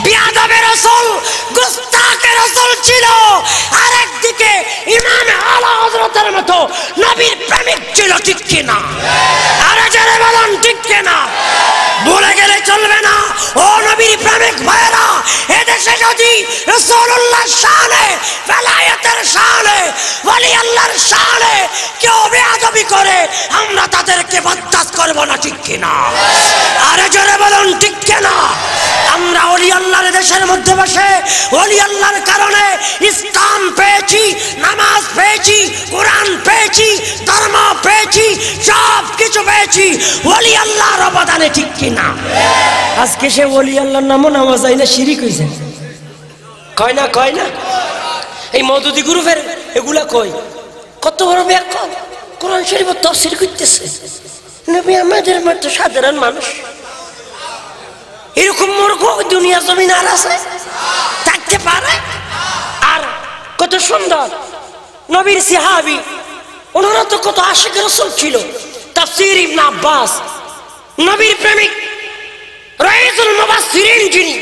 B: বিয়াদবের রসল গুস্তাকের রসল ছিল, আর একদিকে ইমাম আলা হজরতের মতো নবীর প্রেমিক ছিল, ঠিক কিনা? আরে যারা বলেন, ঠিক কিনা? বলে গেলে চলবে না। ও নবীর প্রেমিক ভাইরা এদেশে যদি রসুল্লাহ শানে বেলায়েতের শানে ওলি আল্লাহর শানে কেউ বেয়াদবি করে, আমরা তাদেরকে বরদাস্ত করব না, ঠিক কিনা? আরে জোরে বলুন, ঠিক কিনা? আমরা অলি দেশের মধ্যে বসে, অলি কারণে ইসলাম পেয়েছি, নামাজ পেয়েছি, কোরআন পেয়েছি, ধর্ম পেয়েছি, সব কিছু পেয়েছি। অলি অবদানে ঠিক কিনা? আজকে সে অলি আল্লাহর নামও নামাজ যায় না শিরিক হয়েছে কয় না কয় না? এই মধুদি গ্রুপের এগুলা কই? কত বড় ব্যাখ্যা কোরআন শরীফ তফসির করতেছে। নবী আমাদের মতো সাধারণ মানুষ। এরকম মূর্খ দুনিয়া জমিন আর আছে? থাকতে পারে? আর কত সুন্দর। নবীর সিহাবি ওনারা তো কত আশিক রসুল ছিল। তাফসির ইবনে আব্বাস, নবীর প্রেমিক রাইসুল মুবাসসিরিন যিনি।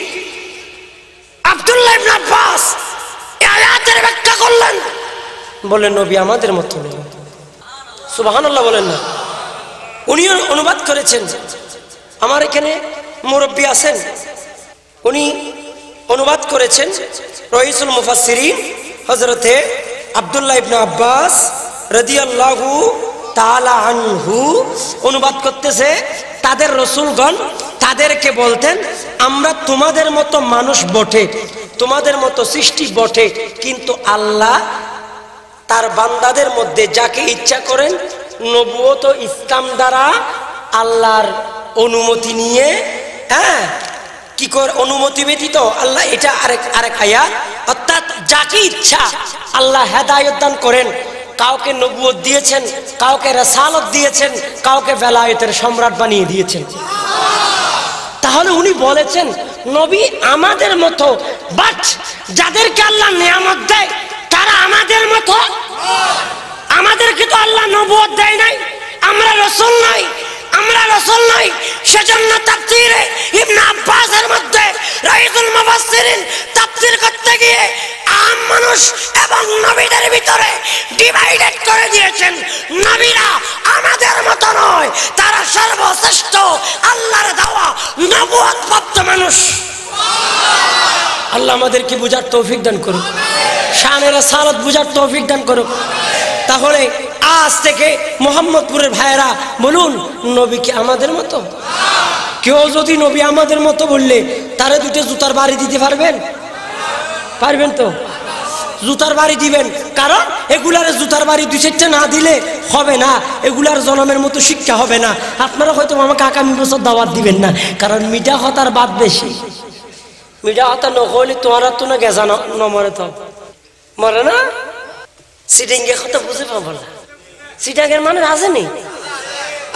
B: আব্দুল্লাহ ইবনে আব্বাস আয়াতের ব্যাখ্যা করলেন। বলেন নবী আমাদের মতো নেই। সুবহানাল্লাহ বলেন না। উনিও অনুবাদ করেছেন। আমার এখানে মুরব্বী আছেন। উনি অনুবাদ করেছেন রহিসুল মুফাসসিরিন হজরতে আব্দুল্লাহ ইবনে আব্বাস রাদিয়াল্লাহু তাআলা আনহু অনুবাদ করতেছে, তাদের রসুলগণ তাদেরকে বলতেন, আমরা তোমাদের মতো মানুষ বটে, তোমাদের মতো সৃষ্টি বটে, কিন্তু আল্লাহ তার বান্দাদের মধ্যে যাকে ইচ্ছা করেন, নবুয়ত ইসলাম দ্বারা আল্লাহর অনুমতি নিয়ে হ্যাঁ কি কর অনুমতি ব্যতীত? আল্লাহ এটা আরেক আরেক আয়া অর্থাৎ যাকে ইচ্ছা আল্লাহ হেদায়ত দান করেন। কাউকে নবুয়ত দিয়েছেন, কাউকে রেসালত দিয়েছেন, কাউকে বেলায়েতের সম্রাট বানিয়ে দিয়েছেন। তাহলে উনি বলেছেন, নবী আমাদের মতো বাট যাদেরকে আল্লাহ নিয়ামত দেয়, তারা আমাদের মতো। আমাদেরকে তো আল্লাহ নবুয়ত দেয় নাই, আমরা রসুল নাই। আমরা রসুল নাই, সেজন্য তাফসীরে ইবনে আব্বাসের মধ্যে মুফাসসিরিন তাফসীর করতে গিয়ে আম মানুষ এবং নবীদের ভিতরে ডিভাইডেড করে দিয়েছেন। নবীরা আমাদের মতো নয়, তারা সর্বশ্রেষ্ঠ, আল্লাহর দেওয়া নবুয়ত প্রাপ্ত মানুষ। আল্লাহ আমাদেরকে বুঝার তৌফিক দান করুক। শানের সারত বুঝার তৌফিক দান করুক। তাহলে আজ থেকে মোহাম্মদপুরের ভাইয়েরা বলুন নবী কি আমাদের মতো? কেউ যদি নবী আমাদের মতো বললে, তারে দুটো জুতার বাড়ি দিতে পারবেন? পারবেন তো? জুতার বাড়ি দিবেন। কারণ এগুলার জুতার বাড়ি দুই চারটে না দিলে হবে না। এগুলার জনমের মতো শিক্ষা হবে না। আপনারা হয়তো আমাকে আগামী বছর দাওয়াত দিবেন না। কারণ মিঠা হতার বাদ বেশি। মিঠা হতা নহলে তোমার তো না গেজা নমরে তো মরে না? সিটিংয়ে কথা বুঝে পাবো না। সিটাঙ্গের মানে আসেনি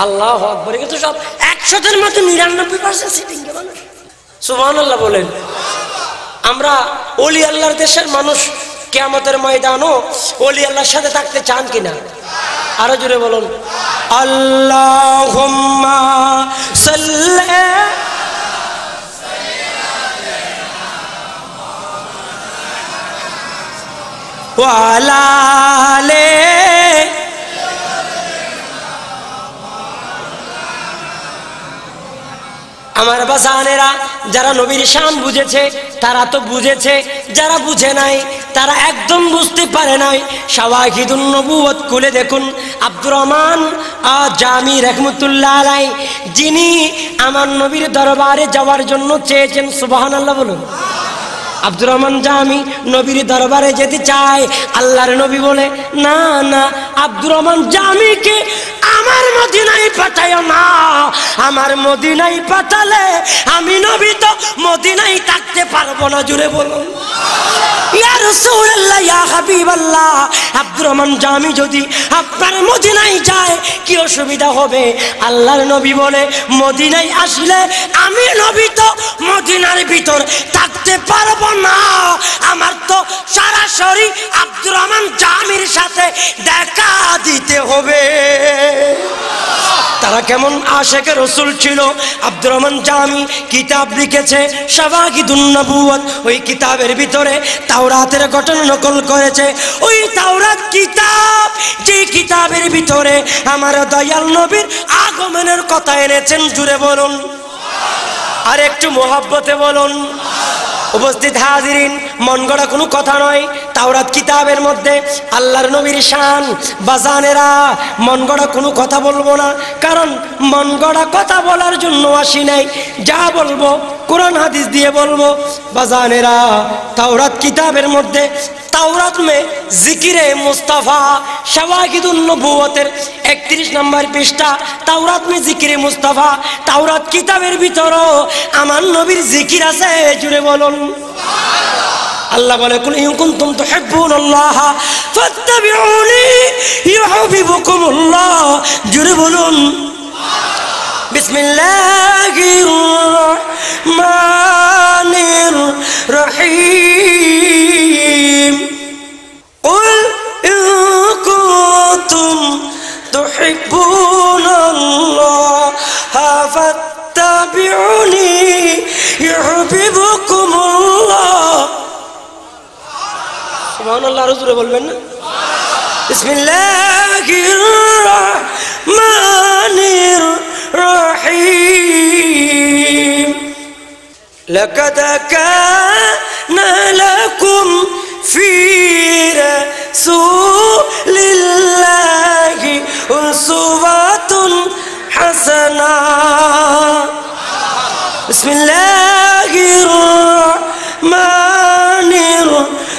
B: আল্লাহ আকবর কিন্তু সব একশোদের মধ্যে নিরানব্বই পার্সেন্ট সিটিংয়ে মানুষ সুবহান আল্লাহ বলেন। আমরা অলি আল্লাহর দেশের মানুষ কেয়ামতের ময়দানও অলি আল্লাহর সাথে থাকতে চান কিনা? আরও জোরে বলুন। আল্লাহ ওয়ালালে। আমার বাসানেরা যারা নবীর শান বুঝেছে, তারা তো বুঝেছে, যারা বুঝে নাই, তারা একদম বুঝতে পারে নাই। শাওয়াহিদুন নবুয়ত খুলে দেখুন, আব্দুর রহমান জামি রহমতুল্লাহ আলাই যিনি আমার নবীর দরবারে যাওয়ার জন্য চেয়েছেন, সুবহানাল্লাহ বলুন। আব্দুর রহমান জামি নবীর দরবারে যেতে চায়। আল্লাহর নবী বলে, না না, আব্দুর রহমান জামিকে আমার মদিনায় পাঠায় না। আমার মদিনায় পাঠালে আমি নবী তো মদিনায় থাকতে পারব না। জুড়ে বলুন। আব্দুর রহমান জামি যদি আপনার কি অসুবিধা হবে? আল্লাহর নবী বলে আসলে আমি নবী তো মদিনার ভিতর থাকতে পারব না, আমার তো সরাসরি আব্দুর রহমান জামির সাথে দেখা দিতে হবে। তারা কেমন আশেকে রসুল ছিল? আব্দুর রহমান জামি কিতাব লিখেছে, শাবাগিদুন নবুয়ত ওই কিতাবের ভিতরে তাওরাতের ঘটনা নকল করেছে। ওই তাওরাত কিতাব, যে কিতাবের ভিতরে আমার দয়াল নবীর আগমনের কথা এনেছেন, জুড়ে বলুন। আর একটু মোহাব্বতে বলুন। উপস্থিত হাজিরিন, মন গড়া কোনো কথা নয়। তাওরাত কিতাবের মধ্যে আল্লাহর নবীর শান বাজানেরা, মন গড়া কোনো কথা বলব না। কারণ মন গড়া কথা বলার জন্য আসি নাই। যা বলব কোরআন হাদিস দিয়ে বলব, বাজানেরা, তাওরাত কিতাবের মধ্যে, তাওরাত মে জিকিরে মুস্তাফা শাওয়াহিদুন নবুয়তের একত্রিশ নম্বর পৃষ্ঠা, তাওরাত মে জিকিরে মুস্তাফা, তাওরাত কিতাবের ভিতরও আমার নবীর জিকির আছে, জুড়ে বলুন। আল্লাহ বলে, কুল ইন কুনতুম তুহিব্বুনাল্লাহ, ফাত্তাবিউনি ইউহিব্বুকুমুল্লাহ। জুড়ে বলুন। بسم الله الرحمن الرحيم. قل إن كنتم تحبون الله فاتبعوني يحببكم الله. سبحان الله رسوله الله بسم الله الرحمن الرحيم. لقد كان لكم في رسول الله أسوة حسنة. بسم الله الرحمن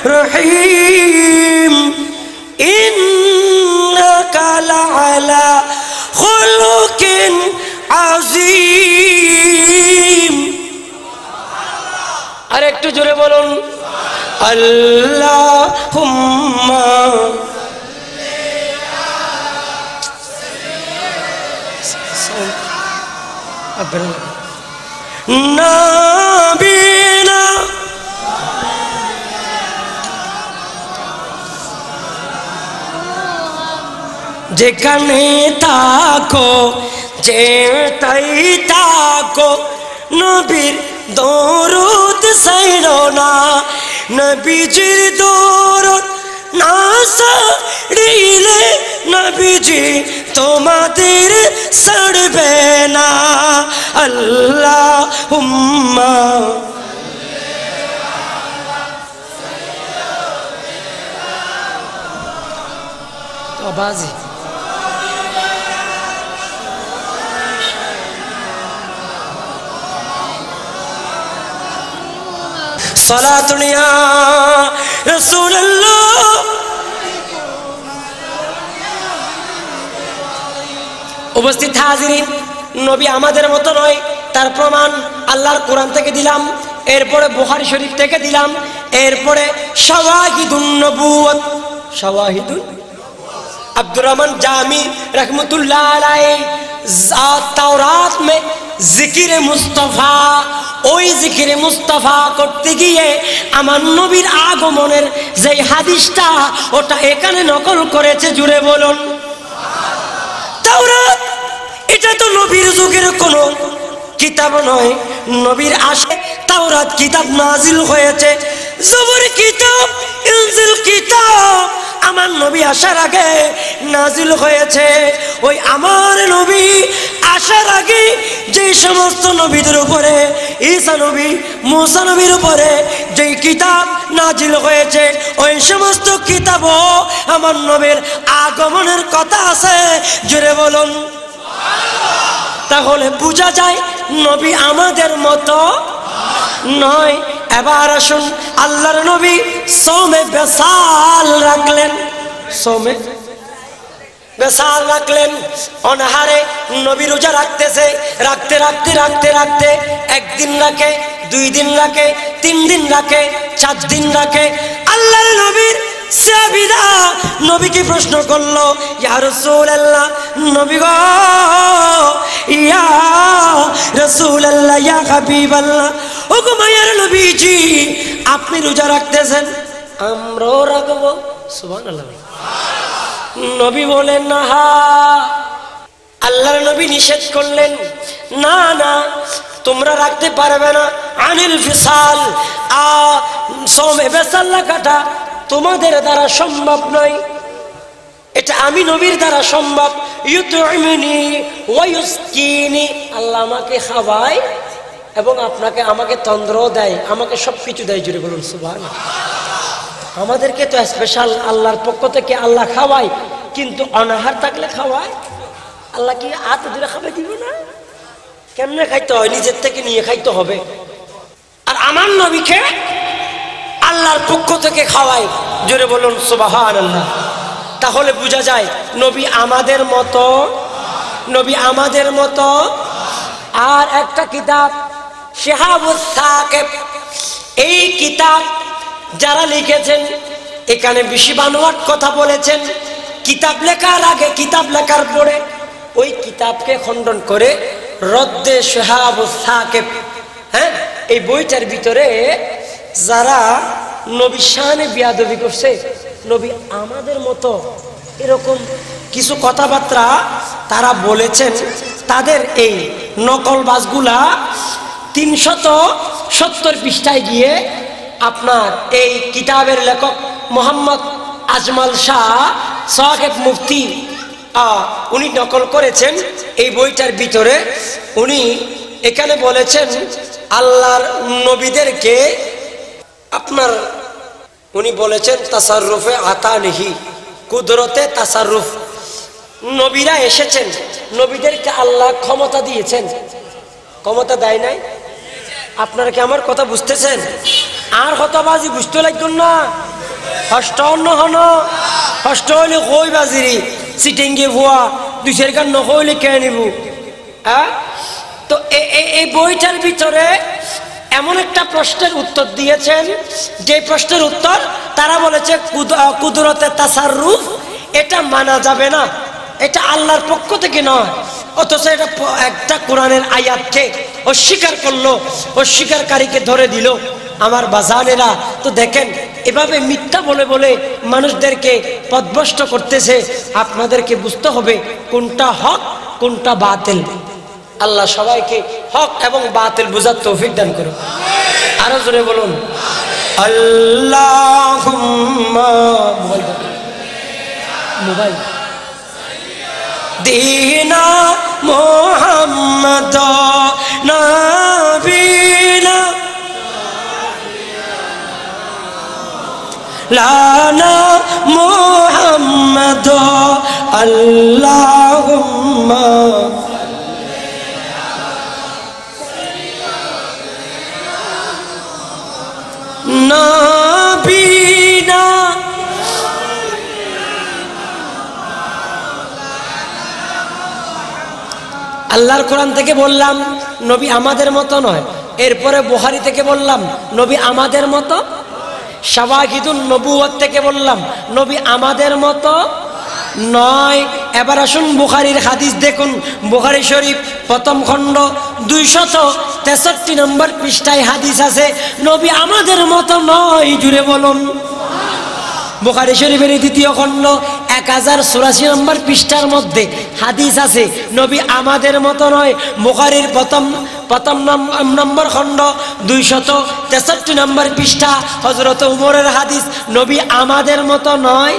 B: الرحيم. إنك لعلى خلق আজিম আর একটু জোরে বলুন। আল্লাহ নাবিনা। যেখানে থাকো যে তাই থাকো নবীর দরুদ সাইরো না। নবীজির দৌরত না সারিলে নবীজি তোমাদের সড়বে না। আল্লাহ হুম্মা বাজি। সালাতুন ইয়া রসুল উপস্থিত হাজিরিন, নবী আমাদের মতো নয়, তার প্রমাণ আল্লাহর কোরআন থেকে দিলাম, এরপরে বুহারি শরীফ থেকে দিলাম, এরপরে আব্দুর রহমান জামি রহমতুল্লাহ তাওরাত মে জিকির মুস্তফা ওই জিকির মুস্তফা করতে গিয়ে আমার নবীর আগমনের যে হাদিসটা ওটা এখানে নকল করেছে জুড়ে বলুন তাওরাত এটা তো নবীর যুগের কোনো কিতাব নয় নবীর আসে তাওরাত কিতাব নাজিল হয়েছে জবর কিতাব, ইনজিল কিতাব, আমার নবী আসার আগে নাজিল হয়েছে। ওই আমার নবী আসার আগে যে সমস্ত নবীদের উপরে, ঈসা নবী, মুসা নবীর উপরে যেই কিতাব নাজিল হয়েছে, ওই সমস্ত কিতাবও আমার নবীর আগমনের কথা আছে। জুড়ে বলুন। তাহলে বোঝা যায় নবী আমাদের মতো নয়, এবার আসুন, আল্লাহর নবী সোমে বেসাল রাখলেন। সোমে বেসাল রাখলেন, অনাহারে নবী রোজা রাখতেছে, রাখতে রাখতে রাখতে রাখতে একদিন রাখে, দুই দিন রাখে, তিন দিন রাখে, চার দিন রাখে। আল্লাহর নবীর সাবিদা নবীকে প্রশ্ন করল? ইয়া রাসূলুল্লাহ, নবী গো। ইয়া রাসূলুল্লাহ, ইয়া হাবিবাল্লাহ। ও গো মায়ার নবীজি, আপনি রোজা রাখতেছেন? আমরাও রাখব। সুবহানাল্লাহ। নবী বলেন, না আল্লাহর নবী নিষেধ করলেন, না না, তোমরা রাখতে পারবে না। আনিল ফিসাল, আ, সোমে বেসাল্লা কাটা তোমাদের দ্বারা সম্ভব নয়। এটা আমি নবীর দ্বারা সম্ভব। আল্লাহ আমাকে খাওয়ায় এবং আপনাকে আমাকে তন্দ্র দেয়, আমাকে সব কিছু দেয় জুড়ে বলুন সুবহান আমাদেরকে তো স্পেশাল আল্লাহর পক্ষ থেকে আল্লাহ খাওয়ায়, কিন্তু অনাহার থাকলে খাওয়ায়। আল্লাহ কি হাত দূরে খাবে দিব না? কেমনে খাইতে হয়? নিজের থেকে নিয়ে খাইতে হবে। আর আমার নবীকে আল্লাহর পক্ষ থেকে খাওয়ায় জোরে বলুন সুবাহান আল্লাহ তাহলে বোঝা যায়, নবী আমাদের মতো, নবী আমাদের মতো। আর একটা কিতাব এই কিতাব যারা লিখেছেন, এখানে বেশি বানোয়াট কথা বলেছেন। কিতাব লেখার আগে, কিতাব লেখার পরে ওই কিতাবকে খণ্ডন করে রদ্দে শেহাবুল সাকেব হ্যাঁ? এই বইটার ভিতরে যারা নবী শাহানে বিয়াদবি করছে, নবী আমাদের মতো এরকম কিছু কথাবার্তা তারা বলেছেন, তাদের এই নকল বাসগুলা তিনশত সত্তর পৃষ্ঠায় গিয়ে আপনার এই কিতাবের লেখক মোহাম্মদ আজমাল শাহ সাহেব মুফতি উনি নকল করেছেন এই বইটার ভিতরে। উনি এখানে বলেছেন, আল্লাহর নবীদেরকে আপনার, উনি বলেছেন, তাসারুফে আতা নেহি কুদরতে তাসারুফ। নবীরা এসেছেন, নবীদেরকে আল্লাহ ক্ষমতা দিয়েছেন। ক্ষমতা দেয় নাই? আপনারা কি আমার কথা বুঝতেছেন? আর হতবাজি বুঝতে লাগবেন না। হষ্ট অন্য হন। হষ্ট হইলে কই বাজিরি? সিটিংগে ভুয়া দুইশের গান নহইলে কে নিব? হ্যাঁ? তো এই বইটার ভিতরে এমন একটা প্রশ্নের উত্তর দিয়েছেন যে প্রশ্নের উত্তর তারা বলেছে, কুদ- কুদরতে তাসার রূপ এটা মানা যাবে না। এটা আল্লাহর পক্ষ থেকে নয়। অথচ এটা একটা কোরআনের আয়াতকে অস্বীকার করল, অস্বীকারীকে ধরে দিল। আমার বাজানেরা, তো দেখেন, এভাবে মিথ্যা বলে বলে মানুষদেরকে পদভষ্ট করতেছে। আপনাদেরকে বুঝতে হবে কোনটা হক, কোনটা বাতিল। আল্লাহ সবাইকে হক এবং বাতিল বোঝার তৌফিক দান করুন আরও জোরে বলুন। আল্লাহ মোবাইল। দিনা মোহাম্মদ নবীনা। লানা মোহাম্মদ আল্লাহুম্মা আল্লাহর কোরআন থেকে বললাম, নবী আমাদের মতো নয়। এরপরে বুহারি থেকে বললাম, নবী আমাদের মতো। শাবাহিদুল নবুয়ত থেকে বললাম, নবী আমাদের মতো নয়। এবার আসুন বুখারির হাদিস দেখুন। বুখারি শরীফ, প্রথম খণ্ড, দুইশত তেষট্টি নম্বর পৃষ্ঠায় হাদিস আছে। নবী আমাদের মতো নয়, জুড়ে বলুন। বুখারি শরীফের দ্বিতীয় খণ্ড, এক হাজার চুরাশি নম্বর পৃষ্ঠার মধ্যে হাদিস আছে। নবী আমাদের মতো নয়, বুখারির প্রথম প্রথম নম- নম্বর খণ্ড, দুইশত তেষট্টি নম্বর পৃষ্ঠা হজরত উমরের হাদিস। নবী আমাদের মতো নয়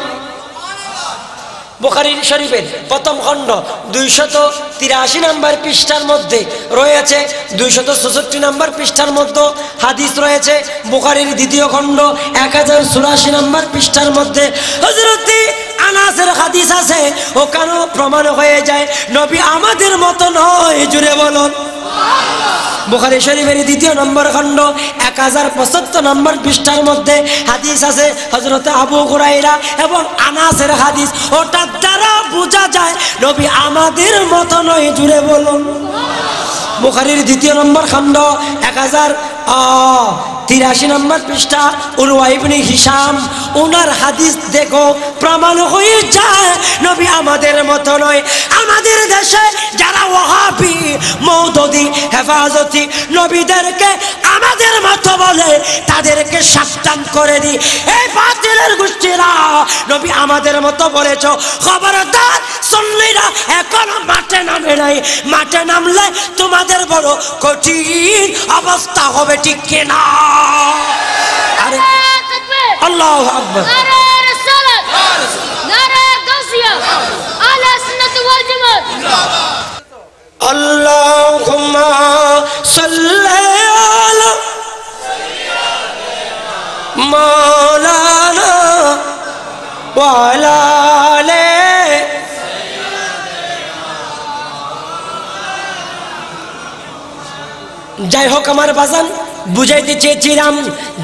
B: বুখারি শরীফের প্রথম খণ্ড, দুইশত তিরাশি নম্বর পৃষ্ঠার মধ্যে রয়েছে, দুইশত চৌষট্টি নম্বর পৃষ্ঠার মধ্যে হাদিস রয়েছে, বোখারির দ্বিতীয় খণ্ড, এক হাজার চুরাশি নম্বর পৃষ্ঠার মধ্যে হজরতি আনাসের হাদিস আছে, ওখানেও প্রমাণ হয়ে যায়, নবী আমাদের মতো নয়, জুড়ে বলুন। বুখারি শরীফের দ্বিতীয় নম্বর খণ্ড, এক হাজার পঁচাত্তর নম্বর পৃষ্ঠার মধ্যে হাদিস আছে হজরত আবু হুরাইরা এবং আনাসের হাদিস। ওটার দ্বারা বোঝা যায়, নবী আমাদের মতো নয়, জুড়ে বলুন। বুখারির দ্বিতীয় নম্বর খণ্ড, এক হাজার তিরাশি নম্বর পৃষ্ঠা উরওয়াইবনি হিসাম। ওনার হাদিস দেখো, প্রমাণ হয়ে যায়, নবী আমাদের মতো নয়। আমাদের দেশে যারা ওহাবি, মৌদদি, হেফাজতি, নবীদেরকে আমাদের মতো বলে, তাদেরকে সাবধান করে দি। এই বাতিলের গোষ্ঠীরা, নবী আমাদের মতো বলেছ, খবরদার, সন্নিরা, এখনও মাঠে নামে নাই। মাঠে নামলে তোমাদের বড় কঠিন অবস্থা হবে
D: ٹکے نا اللہ اکبر۔ نعرہ رسالت نعرہ
B: سنت اللہم صلی مولانا যাই হোক আমার বাজান, বুঝাইতে চেয়েছিলাম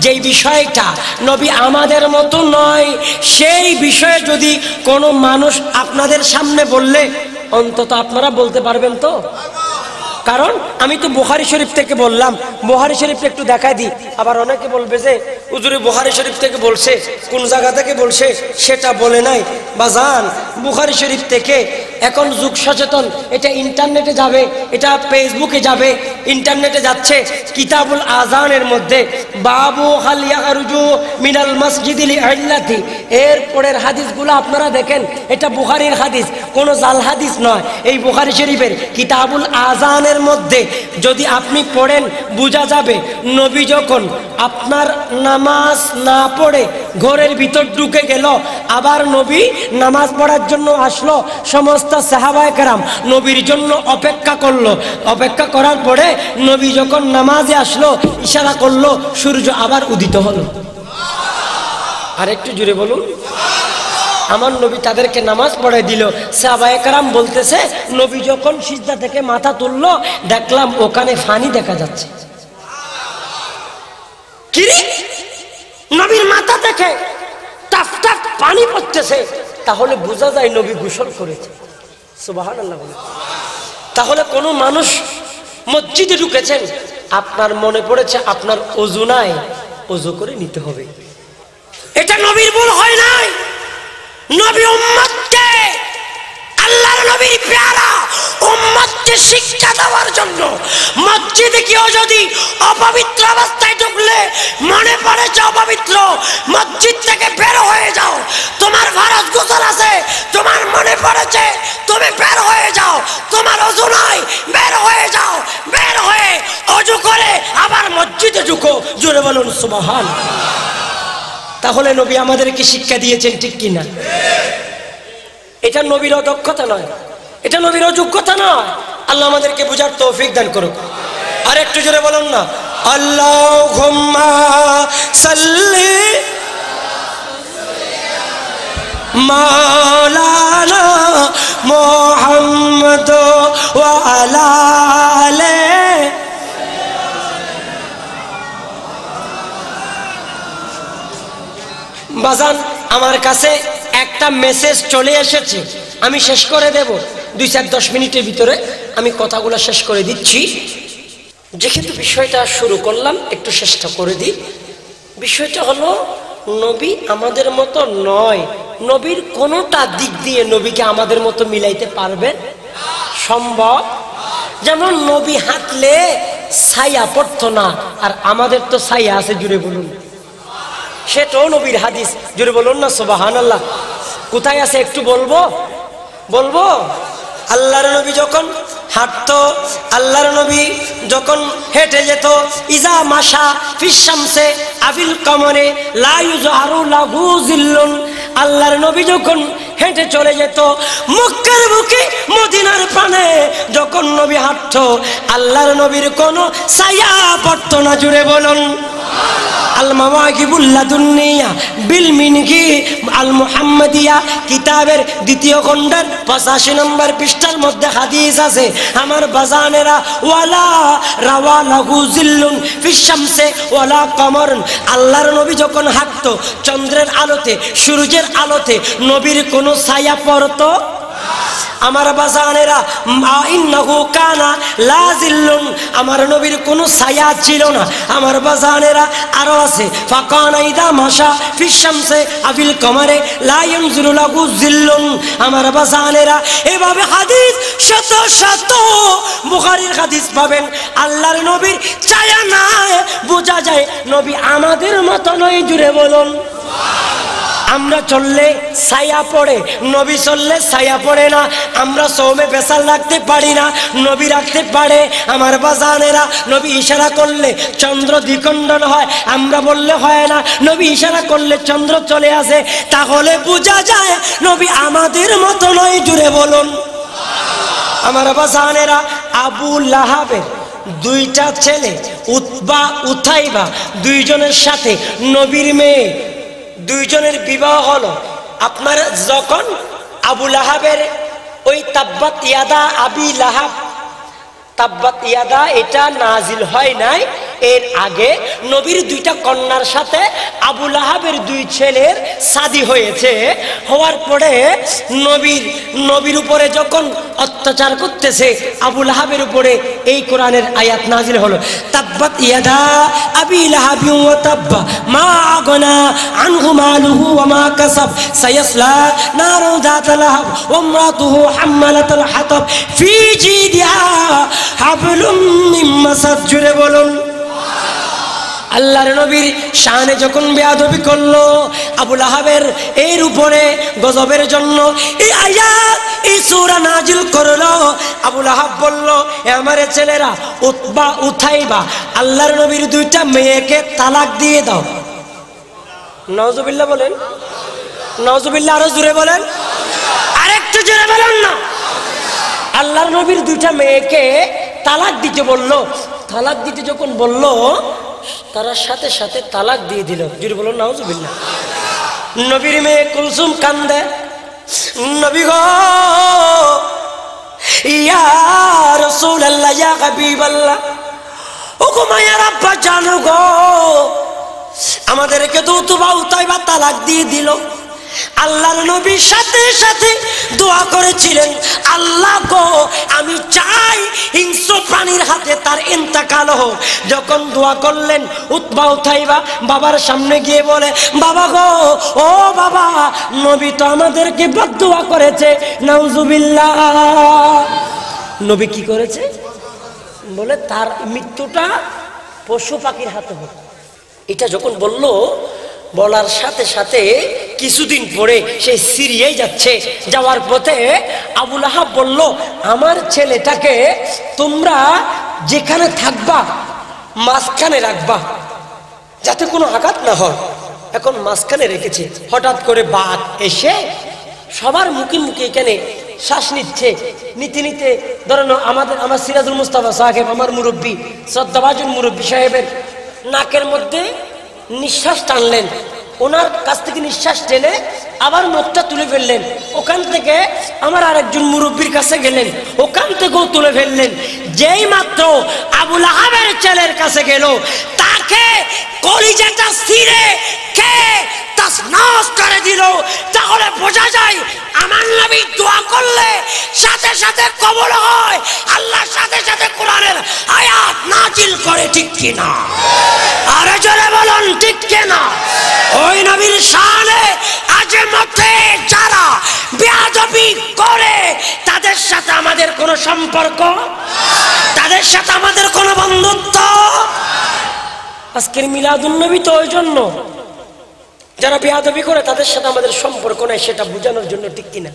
B: যেই বিষয়টা। নবী আমাদের মতো নয়, সেই বিষয়ে যদি কোনো মানুষ আপনাদের সামনে বললে, অন্তত আপনারা বলতে পারবেন তো? কারণ আমি তো বোহারি শরীফ থেকে বললাম বুহারি শরীফটা একটু দেখাই দিই। আবার অনেকে বলবে যে উজুরি বোহারি শরীফ থেকে বলছে, কোন জায়গা থেকে বলছে, সেটা বলে নাই। বা যান বুহারি শরীফ থেকে এখন যুগ সচেতন, এটা ইন্টারনেটে যাবে, এটা ফেসবুকে যাবে, ইন্টারনেটে যাচ্ছে কিতাবুল আজানের মধ্যে, বাবু হালিয়ারুজু মিনাল মসজিদিল আইল্লাতি এর পরের হাদিসগুলো আপনারা দেখেন, এটা বুখারির হাদিস, কোনো জাল হাদিস নয়। এই বুখারি শরীফের কিতাবুল আজানের মধ্যে যদি আপনি পড়েন, বোঝা যাবে নবী যখন আপনার নামাজ না পড়ে ঘরের ভিতর ঢুকে গেল, আবার নবী নামাজ পড়ার জন্য আসলো, সমস্ত সাহাবায় কারাম নবীর জন্য অপেক্ষা করল। অপেক্ষা করার পরে নবী যখন নামাজে আসলো, ইশারা করল, সূর্য আবার উদিত হলো। আর একটু জুড়ে বলুন। আমার নবী তাদেরকে নামাজ পড়াই দিল। সাহাবায়ে কারাম বলতেছে, নবী যখন সিজদা থেকে মাথা তুললো, দেখলাম ওখানে ফানি দেখা যাচ্ছে। কিরে নবীর মাথা থেকে টাফ টাফ পানি পড়তেছে। তাহলে বোঝা যায় নবী গোসল করেছে। তাহলে কোনো মানুষ মসজিদে ঢুকেছেন, আপনার মনে পড়েছে আপনার অজু নাই, অজু করে নিতে হবে। এটা নবীর ভুল হয় নাই। নবী উম্মতকে, আল্লাহর নবীর পেয়ারা উম্মতকে শিক্ষা দেওয়ার জন্য মসজিদে কেউ যদি অপবিত্র অবস্থায় ঢুকলে, মনে পড়েছে অপবিত্র, মসজিদ থেকে বের হয়ে যাও। তোমার ভারত গোসল আছে, তোমার মনে পড়েছে তুমি বের হয়ে যাও। তোমার অজু নাই, বের হয়ে যাও, বের হয়ে অজু করে আবার মসজিদে ঝুঁকো জোরে বলুন সুবাহান তাহলে নবী আমাদেরকে শিক্ষা দিয়েছেন ঠিক কিনা? এটা নবীর অদক্ষতা নয়, এটা নবীর অযোগ্যতা নয়। আল্লাহ আমাদেরকে বুঝার তৌফিক দান করুক। আর একটু জোরে বলুন না আল্লাহ মাওলানা মোহাম্মদ ওয়ালালে বাজান, আমার কাছে একটা মেসেজ চলে এসেছে। আমি শেষ করে দেব। দুই চার দশ মিনিটের ভিতরে আমি কথাগুলো শেষ করে দিচ্ছি। যেহেতু বিষয়টা শুরু করলাম, একটু চেষ্টা করে দিই। বিষয়টা হলো, নবী আমাদের মতো নয়। নবীর কোনোটা দিক দিয়ে নবীকে আমাদের মতো মিলাইতে পারবেন সম্ভব? যেমন নবী হাঁটলে ছায়া পড়তো না, আর আমাদের তো ছায়া আছে, জুড়ে বলুন। সেটাও নবীর হাদিস। যদি বলুন না সোবাহান আল্লাহ কোথায় আছে একটু বলব? বলব? আল্লাহর নবী যখন হাঁটতো, আল্লাহর নবী যখন হেঁটে যেত, ইজা মাসা ফিসামসে আবিল কমরে লাইজ আরু লাগু জিল্লুন। আল্লাহর নবী যখন হেঁটে চলে যেত, মক্কার বুকে মদিনার প্রাণে যখন নবী হাঁটতো, আল্লাহর নবীর কোনো ছায়া পড়তো না, জুড়ে বলুন। কিতাবের দ্বিতীয় খণ্ডের পঁচাশি নম্বর পৃষ্ঠার মধ্যে হাদিস আছে আমার বাজানেরা, ওয়ালা রাওয়া লাহু জিল্লুন ফিশামসে ওয়ালা কমরন। আল্লাহর নবী যখন হাঁটতো, চন্দ্রের আলোতে, সূর্যের আলোতে, নবীর কোনো ছায়া পড়তো? আমার বাজানেরা ইন্নাহু কানা লাজিল্লুন আমার নবীর কোনো ছায়া ছিল না। আমার বাজানেরা আরও আছে, ফাকানা ইদা মাশা ফিশামসে আবিল কমারে লা ইয়ানজুরু লাহু জিল্লুন আমার বাজানেরা এভাবে হাদিস শত শত বুখারীর হাদিস পাবেন। আল্লাহর নবীর ছায়া নাই, বোঝা যায়, নবী আমাদের মতো নয়, জুড়ে বলুন। আমরা চললে ছায়া পড়ে, নবী চললে ছায়া পড়ে না। আমরা সৌমে বেসাল রাখতে পারি না, নবী রাখতে পারে আমার বাজানেরা। নবী ইশারা করলে চন্দ্র দ্বিখণ্ডন হয়, আমরা বললে হয় না। নবী ইশারা করলে চন্দ্র চলে আসে, তাহলে বোঝা যায় নবী আমাদের মতো নয়, জুড়ে বলুন। আমার বাজানেরা, আবু লাহাবের দুইটা ছেলে উতবা উথাইবা, দুইজনের সাথে নবীর মেয়ে দুইজনের বিবাহ হলো। আপনার যখন আবু লাহাবের ওই তাব্বাত ইয়াদা আবি লাহাব, তাব্বাত ইয়াদা এটা নাজিল হয় নাই এর আগে নবীর দুইটা কন্যার সাথে আবুল আহাবের দুই ছেলের সাদি হয়েছে। হওয়ার পরে নবীর নবীর উপরে যখন অত্যাচার করতেছে আবুল আহাবের উপরে এই কোরআনের আয়াত নাজিল হলো। তাব্বাত ইয়াদা আবি লাহাবি ওয়া তাব্বা, মা আগনা আনহু মালুহু ওয়া মা কাসাব, সায়াসলা নারুন যাত লাহাব ওয়া ইমরাতুহু হাম্মালাতাল হাতাব, ফি জিদিহা হাবলুম মিন জুরে বলুন। আল্লাহর নবীর শানে যখন বেয়াদবি করল আবুল আহাবের এর উপরে গজবের জন্য এই আয়াত এই সূরা নাজিল করল। আবুল আহাব বলল, এ আমার ছেলেরা, উতবা, উঠাইবা। আল্লাহর নবীর দুইটা মেয়েকে তালাক দিয়ে দাও। নওজুবিল্লাহ বলেন। নওজুবিল্লাহ আরও জোরে বলেন। আরেকটু জোরে বলেন না। আল্লাহর নবীর দুইটা মেয়েকে তালাক দিতে বলল। তালাক দিতে যখন বলল তারা সাথে সাথে তালাক দিয়ে দিল। যদি বলো নাউজুবিল্লা নবীর মেয়ে কুলসুম কান্দে, নবী গো, ইয়া রাসূলুল্লাহ, ইয়া হাবিবাল্লাহ, ও গো মায়ের আব্বা, জানো গো, আমাদেরকে তো তুবা উতাইবা তালাক দিয়ে দিল। আল্লাহর নবীর সাথে সাথে দোয়া করেছিলেন, আল্লাহ গো, আমি চাই হিংস্র প্রাণীর হাতে তার ইন্তাকাল হোক। যখন দোয়া করলেন, উৎবা উঠাইবা বাবার সামনে গিয়ে বলে, বাবা গো, ও বাবা, নবী তো আমাদেরকে বদুয়া করেছে, নাউজুবিল্লাহ। নবী কি করেছে? বলে, তার মৃত্যুটা পশু পাখির হাতে হোক। এটা যখন বলল বলার সাথে সাথে কিছুদিন পরে সে সিরিয়ায় যাচ্ছে। যাওয়ার পথে আবুল আহাব বলল, আমার ছেলেটাকে তোমরা যেখানে থাকবা, মাঝখানে রাখবা, যাতে কোনো আঘাত না হয়। এখন মাঝখানে রেখেছে। হঠাৎ করে বাঘ এসে সবার মুখে মুখে এখানে শ্বাস নিচ্ছে। নিতে নিতে ধরেন আমাদের, আমার সিরাজুল মুস্তাফা সাহেব, আমার মুরব্বী, শ্রদ্ধাভাজন মুরব্বী সাহেবের নাকের মধ্যে নিঃশ্বাস টানলেন। ওনার কাছ থেকে নিঃশ্বাস টেনে আবার মুখটা তুলে ফেললেন। ওখান থেকে আমার আরেকজন মুরব্বীর কাছে গেলেন। ওখান থেকেও তুলে ফেললেন। যেই মাত্র আবুল আহাবের ছেলের কাছে গেল, তাকে কলিজাটা ছিঁড়ে কে তাসনাস করে দিল। তাহলে বোঝা যায় আমার নবী দোয়া করলে সাথে সাথে কবল হয় আল্লাহর সাথে সাথে কোরআনের আয়াত নাজিল করে ঠিক কিনা। আরে জোরে বলুন, ঠিক কিনা? ওই নবীর শানে আজ মতে যারা বেয়াদবি করে, তাদের সাথে আমাদের কোনো সম্পর্ক? তাদের সাথে আমাদের কোনো বন্ধুত্ব? আজকের মিলাদুন নবী তো ওই জন্য। যারা বেয়াদবি করে, তাদের সাথে আমাদের সম্পর্ক নেই, সেটা বোঝানোর জন্য ঠিক কিনা?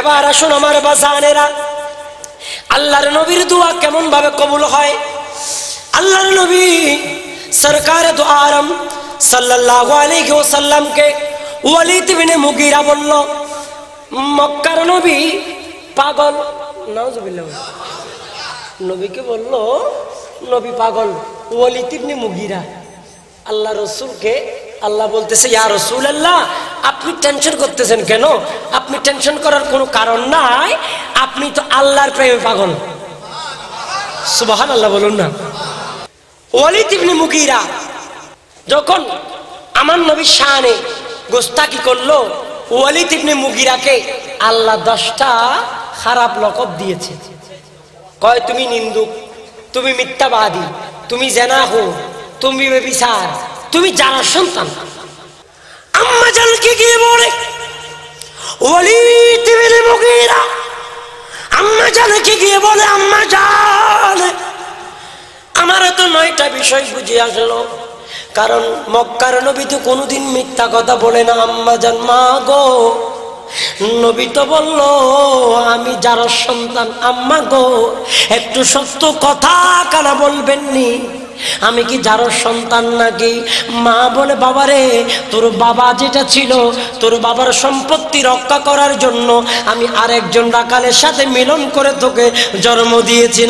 B: এবার আসুন আমার বাজানেরা, আল্লাহর নবীর দোয়া কেমন ভাবে কবুল হয়? আল্লাহর নবী সরকার দো আলাইহি ওয়াসাল্লামকে ওয়ালিদ বিন মুগীরা বলল, মক্কার নবী পাগল। নাউজুবিল্লাহ। নবীকে বলল, নবী পাগল, ওয়ালিদ ইবনে মুগীরা। আল্লাহ রসুলকে, আল্লাহ বলতেছে, ইয়া রসুল আল্লাহ আপনি টেনশন করতেছেন কেন? আপনি টেনশন করার কোনো কারণ নাই, আপনি তো আল্লাহর প্রেমে পাগল। সুবাহান আল্লাহ বলুন না। ওয়ালিদ ইবনে মুগীরা যখন আমার নবী শাহানে গোস্তাকি করল, ওয়ালিদ ইবনে মুগিরাকে আল্লাহ দশটা খারাপ লকব দিয়েছে। কয়, তুমি নিন্দুক, তুমি মিথ্যাবাদী, তুমি জেনা হো তুমি বেবিচার, তুমি জানার সন্তান। আম্মা গিয়ে বলে, ওয়ালিদ ইবনে মুগিরা। আম্মা জানকে গিয়ে বলে, আম্মা জান, আমার তো নয়টা বিষয় বুঝে আসলো। কারণ মক্কার নবী তো কোনোদিন মিথ্যা কথা বলে না, আম্মা জান, মা গো। নবী তো বলল, আমি যার সন্তান, আম্মা গো। একটু সত্য কথা কারা বলবেননি। আমি কি যার সন্তান নাকি? মা বলে, বাবারে, তোর বাবা যেটা ছিল, তোর বাবার সম্পত্তি রক্ষা করার জন্য আমি আরেকজন রাকালের সাথে মিলন করে তোকে জন্ম দিয়েছি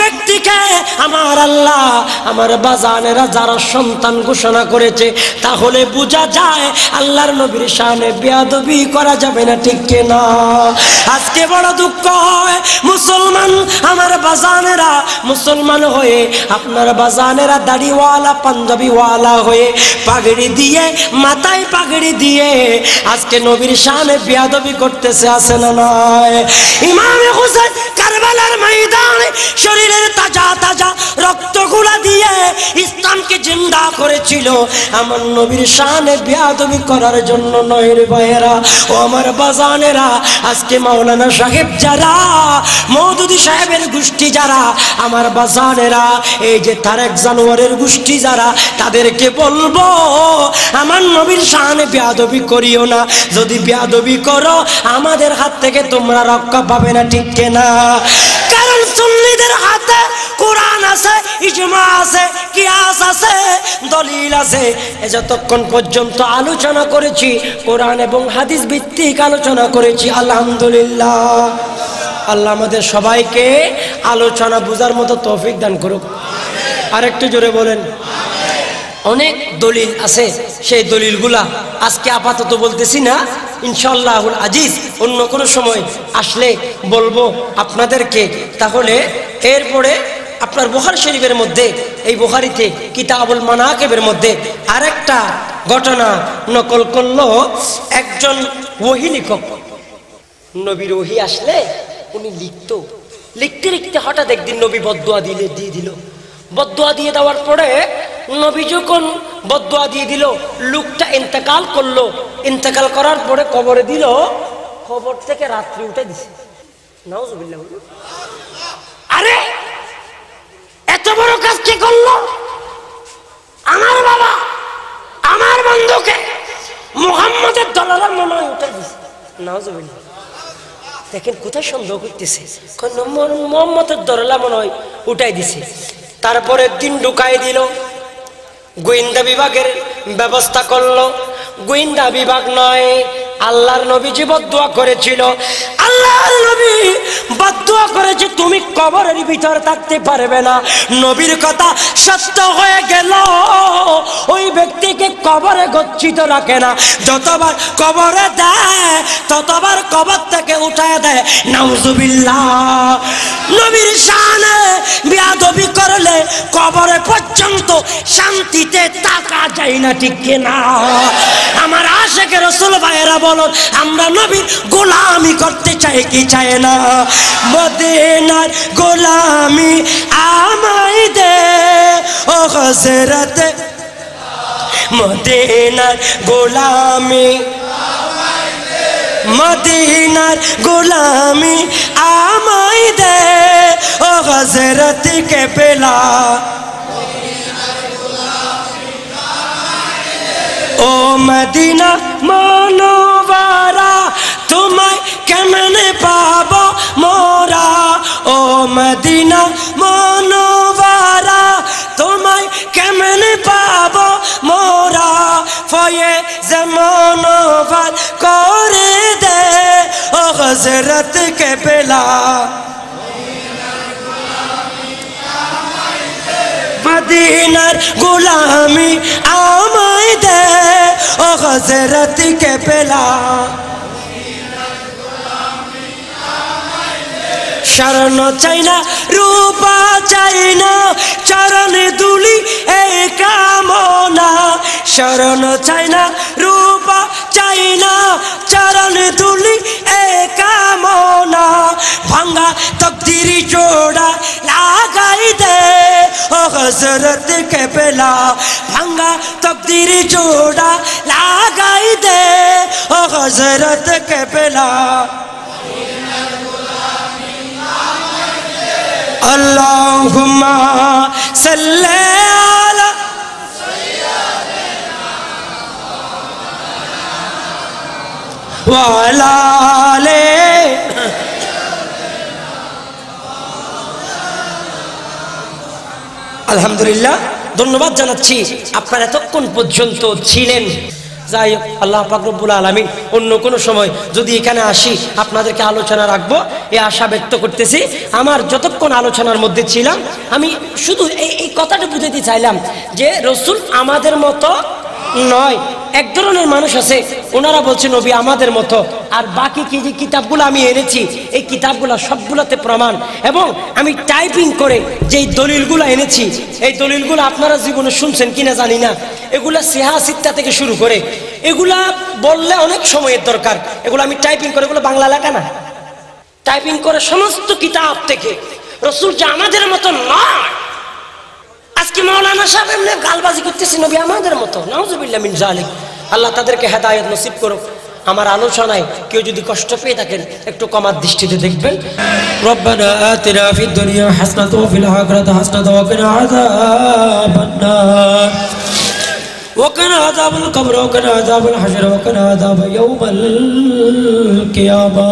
B: ব্যক্তিকে আমার আল্লাহ আমার বাজানেরা যারা সন্তান ঘোষণা করেছে, তাহলে বোঝা যায় আল্লাহর নবীর সামনে বেয়াদবি করা যাবে না, ঠিক না আজকে বড় দুঃখ হয় মুসলমান, আমার বাজানেরা মুসলমান হয়ে, আপনার বাজানেরা দাড়িওয়ালা, পাঞ্জাবিওয়ালা হয়ে পাগড়ি দিয়ে, মাথায় পাগড়ি দিয়ে আজকে নবীর সামনে বেয়াদবি করতেছে আসে না নয় ইমাম হোসেন কারবালার ময়দানে শরীরের তাজা তাজা রক্তগুলা দিয়ে ইসলামকে জিন্দা করেছিল। আমার নবীর শানে বেয়াদবি করার জন্য নয় রে ভাইয়েরা, ও আমার বাজানেরা, আজকে মাওলানা সাহেব যারা মৌদুদি সাহেবের গোষ্ঠী যারা, আমার বাজারেরা এই যে তারেক জানোয়ারের গোষ্ঠী যারা, তাদেরকে বলব, আমার নবীর শানে বেয়াদবি করিও না। যদি বেয়াদবি করো, আমাদের হাত থেকে তোমরা রক্ষা পাবে না, ঠিক না কারণ সুন্নিদের হাতে কোরআন আছে, ইজমা আছে, কিয়াস আছে, দলিল আছে। এ যতক্ষণ পর্যন্ত আলোচনা করেছি, কোরআন এবং হাদিস ভিত্তিক আলোচনা করেছি, আলহামদুলিল্লাহ। আল্লাহ আমাদের সবাইকে আলোচনা বোঝার মতো তৌফিক দান করুক। আরেকটু জোরে বলেন। অনেক দলিল আছে, সেই দলিলগুলা আজকে আপাতত বলতেছি না। ইনশাল্লাহুল আজিজ, অন্য কোনো সময় আসলে বলব আপনাদেরকে। তাহলে এরপরে আপনার বুখার শরীফের মধ্যে, এই বুখারিতে কিতাবুল মানাকেবের মধ্যে আরেকটা ঘটনা নকল করল একজন ওহি লিখক নবীর ওহি আসলে উনি লিখত। লিখতে লিখতে হঠাৎ একদিন নবী বদুয়া দিলে, দিয়ে দিল। বদুয়া দিয়ে দেওয়ার পরে নবী যখন বদুয়া দিয়ে দিল, লোকটা ইন্তেকাল করল। ইন্তেকাল করার পরে কবরে দিল খবর থেকে রাত্রি উঠে দিছে। নাউজুবিল্লাহ। আরে, এত বড় কাজ কে করল? আমার বাবা, আমার বন্ধুকে মোহাম্মদের দলালের মনে হয় উঠে দিছে। নাউজুবিল্লাহ। দেখেন কোথায় সন্দেহ করতেছে? মোহাম্মতের দরলা মনে হয় উঠাই দিছে। তারপরে দিন ঢুকাই দিল। গোয়েন্দা বিভাগের ব্যবস্থা করল। গোয়েন্দা বিভাগ নয় আল্লাহর নবী যে বদুয়া করেছিল, আল্লাহর নবী বদুয়া করেছে, তুমি কবরের ভিতর থাকতে পারবে না। নবীর কথা সত্য হয়ে গেল। ওই ব্যক্তিকে কবরে গচ্ছিত রাখে না। যতবার কবরে দেয়, ততবার কবর থেকে উঠায় দেয়। নাউজুবিল্লাহ। নবীর শানে বিয়াদবি করলে কবরে পর্যন্ত শান্তিতে তাকা যায় না, ঠিক কিনা? আমার আশেখের রসুল ভাইয়েরা বলুন আমরা নবীর গোলামি করতে চাই কি চাই না? মদিনার গোলামি আমায় দে, ও হজরতে মদিনার গোলামি মদিনার গোলামি আমায় দে, ও হজরত কে পেলা। ও মদিনা মনোবারা তোমায় কেমনে পাব মোরা? ও মদিনা মনোবারা তোমায় কেমনে পাব মোরা? ফয়ে জমনোবার করে দে, ও হজরত কে পেলা মদিনার গোলামি আমায় দে, ও হজরত কে পেলা শরণ চাই না, রূপা চাই না, চরণ দুলি এই কামনা। শরণ চাই না, রূপা চাই না, চরণ দুলি এই কামনা। ভাঙ্গা তকদির জোড়া লাগাই দে حضرت کے پلا بھنگا تقدیر جوڑا لاغائی دے۔ حضرت کے پلا اللہم سلے علی وعلا আলহামদুলিল্লাহ, ধন্যবাদ জানাচ্ছি। আপনারা এতক্ষণ পর্যন্ত ছিলেন। যাই আল্লাহ পাকরবুল আলমিন অন্য কোনো সময় যদি এখানে আসি, আপনাদেরকে আলোচনা রাখব। এ আশা ব্যক্ত করতেছি, আমার যতক্ষণ আলোচনার মধ্যে ছিলাম, আমি শুধু এই কথাটা বুঝাতে চাইলাম যে, রসুল আমাদের মতো নয়, এক ধরনের মানুষ আছে, ওনারা বলছে, নবী, আমাদের মতো। আর বাকি কি যে কিতাবগুলো আমি এনেছি, এই কিতাবগুলো সবগুলোতে প্রমাণ। এবং আমি টাইপিং করে যেই দলিলগুলো এনেছি, এই দলিলগুলো আপনারা জীবনে শুনছেন কিনা জানি না। এগুলা সিহা সিত্তা থেকে শুরু করে, এগুলা বললে অনেক সময়ের দরকার। এগুলো আমি টাইপিং করে, এগুলো বাংলা লেখা না। টাইপিং করে সমস্ত কিতাব থেকে, রসুল যে আমাদের মতো নয় আজকে মৌলানা সাহেব এমনি গালবাজি করতেছি নবী আমাদের মতো নাউজুবিল্লাহ মিন জালিক আল্লাহ তাদেরকে হেদায়েত নসিব করুক আমার আলোচনায় কেউ যদি কষ্ট পেয়ে থাকেন একটু কমার দৃষ্টিতে দেখবেন
C: ربنا آتنا في الدنيا حسنة وفي الآخرة حسنة وقنا عذاب النار وقنا عذاب القبر وقنا عذاب الحشر وقنا عذاب يوم القيامة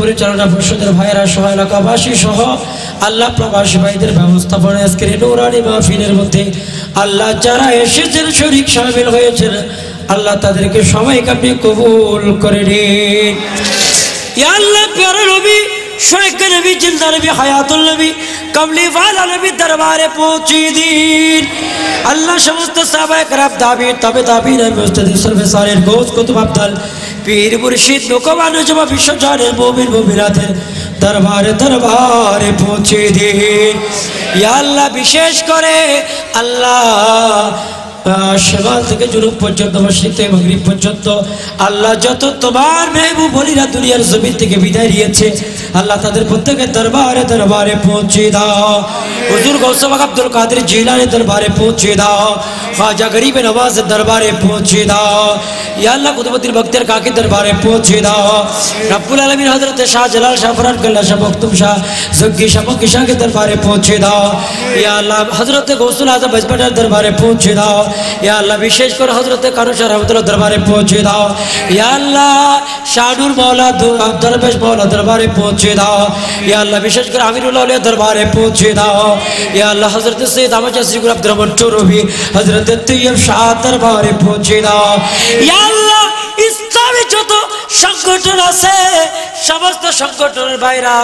C: পরিচালনা পরিষদের ভাইয়েরা সহ এলাকাবাসী সহ আল্লাহ প্রবাসী ভাইদের ব্যবস্থাপনা আজকের নৌরানি মাহফিলের মধ্যে আল্লাহ যারা এসেছেন, শরিক সামিল হয়েছেন, আল্লাহ তাদেরকে সবাইকে আপনি কবুল করে নিন। আল্লাহ, প্যারা নবী শোয়েক নবী, জিন্দা নবী, হায়াতুল নবী নবী দরবারে পৌঁছে দিন। আল্লাহ সমস্ত সবাই খারাপ দাবি, তবে দাবি নবী সর্বে সারের গোস কুতুব আব্দাল পীর মুর্শিদ, লোকমানু জমা বিশ্বজনের জানের মুমিন মুমিনাতের দরবারে দরবারে পৌঁছে দিন। ইয়া আল্লাহ, বিশেষ করে আল্লাহ
B: আহ, থেকে জুনুব পর্যন্ত মসজিদ থেকে মাগরিব পর্যন্ত আল্লাহ যত তোমার মেহবুব বলিরা দুনিয়ার জমিন থেকে বিদায় নিয়েছে আল্লাহ তাদের প্রত্যেকের দরবারে দরবারে পৌঁছে দাও। হুজুর গৌসবাক আব্দুল কাদের জিলানি দরবারে পৌঁছে দাও। খাজা গরিবে নওয়াজের দরবারে পৌঁছে দাও। ইয়া আল্লাহ কুতুবুদ্দিন ভক্তের কাকি দরবারে পৌঁছে দাও। রব্বুল আলমিন হজরত শাহ জালাল শাহ ফরান কাল্লা শাহ মখতুম শাহ জগ্গি শাহ মক্কি শাহকে দরবারে পৌঁছে দাও। ইয়া আল্লাহ হজরত গৌসুল আজম বজপটার দরবারে পৌঁছে দাও। ইয়া আল্লাহ, বিশেষ করে হজরতে কানু শাহ রহমতুল্লাহ দরবারে পৌঁছে দাও। ইয়া আল্লাহ শাহনুর মৌলা দরবেশ মৌলা দরবারে পৌঁছে দাও। ইয়া আল্লাহ, বিশেষ করে আমিরুল্লাহ দরবারে পৌঁছে দাও। ইয়া আল্লাহ হজরত সৈয়দ আহমদ জাসিকুল আব্দুর রহমান চৌরভি হজরত তৈয়ব শাহ দরবারে পৌঁছে দাও। ইয়া ইসলামী যত সংগঠন আছে, সমস্ত সংগঠনের ভাইরা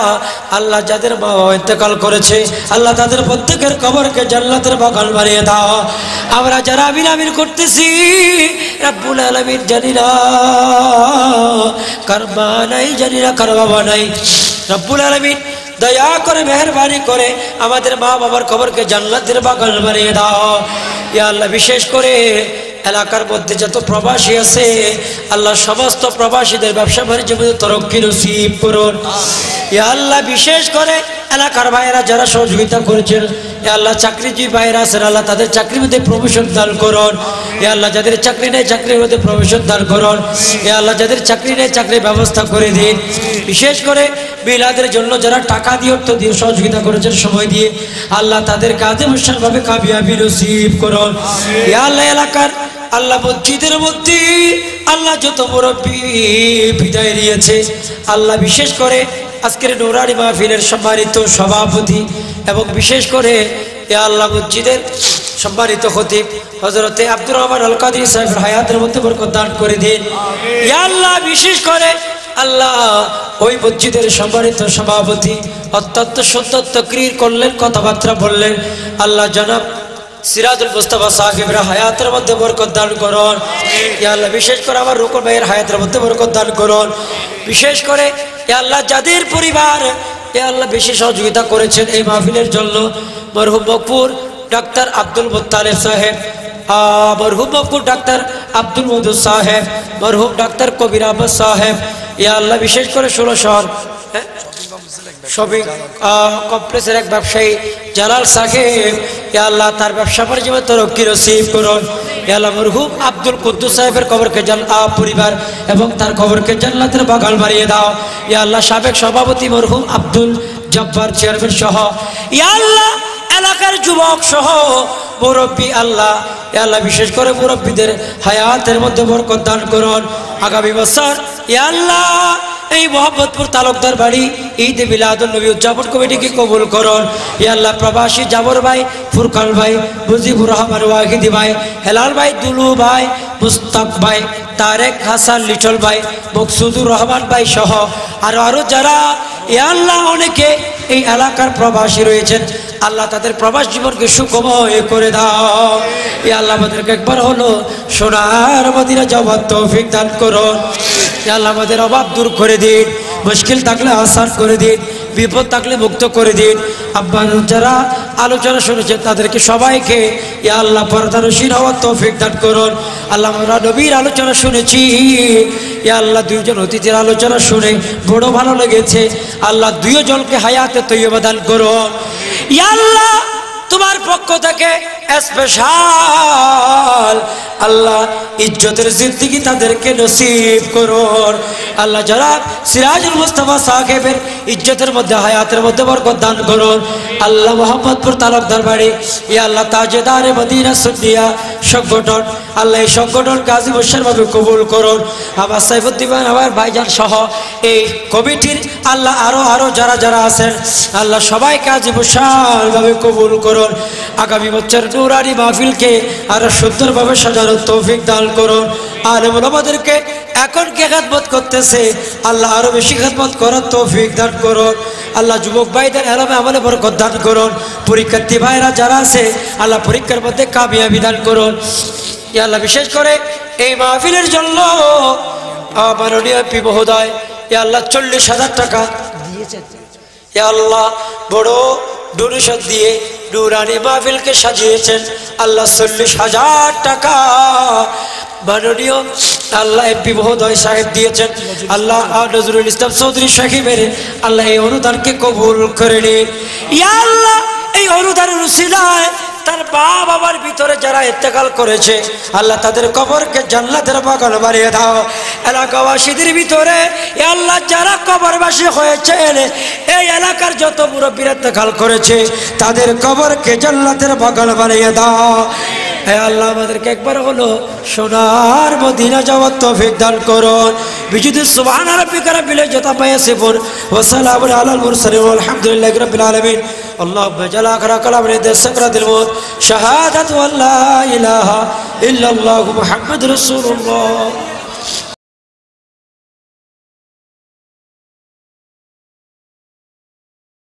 B: আল্লাহ যাদের বাবা ইন্তেকাল করেছে, আল্লাহ তাদের প্রত্যেকের কবরকে জান্নাতের বাগান বানিয়ে দাও। আমরা যারা আমিন করতেছি, রাব্বুল আলামিন জানি না, কার নাই, জানি না কার বাবা নাই। রাব্বুল আলামিন দয়া করে, মেহরবানি করে আমাদের মা বাবার কবরকে জান্নাতের বাগান বানিয়ে দাও। ইয়া আল্লাহ, বিশেষ করে এলাকার মধ্যে যত প্রবাসী আছে আল্লাহ সমস্ত প্রবাসীদের ব্যবসা বাণিজ্য মধ্যে তরক্কি নসিব করুন। ইয়া আল্লাহ বিশেষ করে এলাকার ভাইয়েরা যারা সহযোগিতা করেছেন এ আল্লাহ চাকরিজীবী ভাইয়েরা আছেন আল্লাহ তাদের চাকরির মধ্যে প্রমোশন দান করুন। এ আল্লাহ যাদের চাকরি নেই চাকরির মধ্যে প্রমোশন দান করুন। এ আল্লাহ যাদের চাকরি নেই চাকরির ব্যবস্থা করে দিন। বিশেষ করে বিলাদের জন্য যারা টাকা দিয়ে অর্থ দিয়ে সহযোগিতা করেছেন সময় দিয়ে আল্লাহ তাদের কাজে বিশালভাবে কাবিয়াবি নসিব করুন। এ আল্লাহ এলাকার আল্লাহ মসজিদের মধ্যে আল্লাহ যত মুরব্বী বিদায় দিয়েছে আল্লাহ বিশেষ করে আজকের নোরারি মাহফিলের সম্মানিত সভাপতি এবং বিশেষ করে এ আল্লাহ মসজিদের সম্মানিত খতিব হজরতে আব্দুর রহমান আল কাদির সাহেবের হায়াতের মধ্যে বরকত দান করে দিন। ইয়া আল্লাহ বিশেষ করে আল্লাহ ওই মসজিদের সম্মানিত সভাপতি অত্যন্ত সত্যত্ব ক্রির করলেন কথাবার্তা বললেন। আল্লাহ জনাব সিরাজুল মুস্তাফা সাহেবরা হায়াতের মধ্যে বরকত দান করুন। ইয়া আল্লাহ, বিশেষ করে আমার রুকন ভাইয়ের হায়াতের মধ্যে বরকত দান করুন। বিশেষ করে, ইয়া আল্লাহ, যাদের পরিবার আল্লাহ, বেশি সহযোগিতা করেছেন এই মাহফিলের জন্য। মরহুম মকপুর ডাক্তার আব্দুল মুত্তালেব সাহেব। মরহুম মকপুর ডাক্তার আব্দুল মধুর সাহেব। মরহুম ডাক্তার কবির আহমদ সাহেব। ইয়া আল্লাহ, বিশেষ করে ষোলো শহর হ্যাঁ? শপিং কমপ্লেক্সের এক ব্যবসায়ী জালাল সাহেব আল্লাহ, তার ব্যবসা পরিচালনা তরক্কি রসিভ করুন। আল্লাহ আব্দুল কুদ্দুস সাহেবের কবরকে জান পরিবার এবং তার কবরকে জান্নাতের বাগান বাড়িয়ে দাও। ইয়া আল্লাহ, সাবেক সভাপতি মরহুম আব্দুল জব্বার চেয়ারম্যান সহ। ইয়া আল্লাহ, এলাকার যুবক সহ মুরব্বী আল্লাহ আল্লাহ, বিশেষ করে মুরব্বীদের হায়াতের মধ্যে বরকত দান করুন। আগামী বছর আল্লাহ, এই মোহাম্মদপুর তালুকদার বাড়ি ঈদ মিলাদুল নবী উদযাপন কমিটিকে কবুল করুন। ইয়া আল্লাহ প্রবাসী জাবর ভাই, ফুরকান ভাই, মুজিবুর রহমান, ওয়াহিদি ভাই, হেলাল ভাই, দুলু ভাই, মুস্তাক ভাই, তারেক হাসান, লিটল ভাই, মকসুদুর রহমান ভাই সহ আর আরও যারা এ আল্লাহ অনেকে এই এলাকার প্রবাসী রয়েছেন, আল্লাহ তাদের প্রবাস জীবনকে সুখময় করে দাও। এ আল্লাহ আমাদেরকে একবার হলো সোনার মদিনা যাওয়ার তৌফিক দান করুন। আল্লাহ আমাদের অভাব দূর করে দিন। মুশকিল থাকলে আসান করে দিন, বিপদ থাকলে মুক্ত করে দিন। আব্বা, যারা আলোচনা শুনেছেন তাদেরকে সবাইকে ইয়া আল্লাহ পর্দানসীন হওয়ার তৌফিক দান করুন। আল্লাহ, আমরা নবীর আলোচনা শুনেছি। ইয়া আল্লাহ, দুইজন অতিথির আলোচনা শুনে বড় ভালো লেগেছে। আল্লাহ, দুইজনকে হায়াতে তৈয়বা দান করুন। ইয়া আল্লাহ তোমার পক্ষ থেকে স্পেশাল আল্লাহ ইজ্জতের জিন্দিগি তাদেরকে নসিব করুন। আল্লাহ যারা সিরাজুল মুস্তাফা সাহেবের ইজ্জতের মধ্যে, হায়াতের মধ্যে বরকত দান করুন। আল্লাহ মোহাম্মদপুর তালুকদার বাড়ি ই আল্লাহ তাজেদারে মদিনা সুন্নিয়া সংগঠন, আল্লাহ এই সংগঠন গাজী ভাবে কবুল করুন। আমার সাইফুদ্দিন, আমার ভাইজান সহ এই কমিটির আল্লাহ আরও আরও যারা যারা আছেন, আল্লাহ সবাই কাজী ভাবে কবুল করুন। আগামী বছর নুরানি মাহফিলকে আরও সুন্দরভাবে সাজানোর তৌফিক দান করুন। আর আমাদেরকে এখন কে খেদমত করতেছে? আল্লাহ আরও বেশি খেদমত করার তৌফিক দান করুন। আল্লাহ যুবক ভাইদের এলামে আমলে বরকত দান করুন। পরীক্ষার্থী ভাইরা যারা আছে, আল্লাহ পরীক্ষার মধ্যে কামিয়াবি দান করুন। আল্লাহ বিশেষ করে এই মাহফিলের জন্য মাননীয় মহোদয় আল্লাহ চল্লিশ হাজার টাকা দিয়েছেন। আল্লাহ বড় ডোনেশন দিয়ে নুরানি মাহফিলকে সাজিয়েছেন। আল্লাহ চল্লিশ হাজার টাকা মাননীয় আল্লাহ এমপি মহোদয় সাহেব দিয়েছেন। আল্লাহ নজরুল ইসলাম চৌধুরী সাকিবের আল্লাহ এই অনুদানকে কবুল করে নিন। ইয়া আল্লাহ, এই অনুদানের উসিলায় তার মা বাবার ভিতরে যারা ইত্তেকাল করেছে, আল্লাহ তাদের কবরকে জান্নাতের বাগান বাড়িয়ে দাও। এলাকাবাসীদের ভিতরে আল্লাহ যারা কবরবাসী হয়েছেন এই এলাকার যত মুরব্বীরা ইত্তেকাল করেছে, তাদের কবরকে জান্নাতের বাগান বাড়িয়ে দাও। হে আল্লাহ আমাদেরকে একবার হলো সোনার মদিনা যাওয়ার তৌফিক দান করুন বিজুদ সুবহান রাব্বিকা রাব্বিল ইজ্জাতি আম্মা ইয়াসিফুন ওয়া সালামুন আলাল মুরসালিন ওয়ালহামদুলিল্লাহি রাব্বিল আলামিন اللهم اجعل اخر كلام عند سكرة الموت شهادة ان لا اله الا الله محمد رسول الله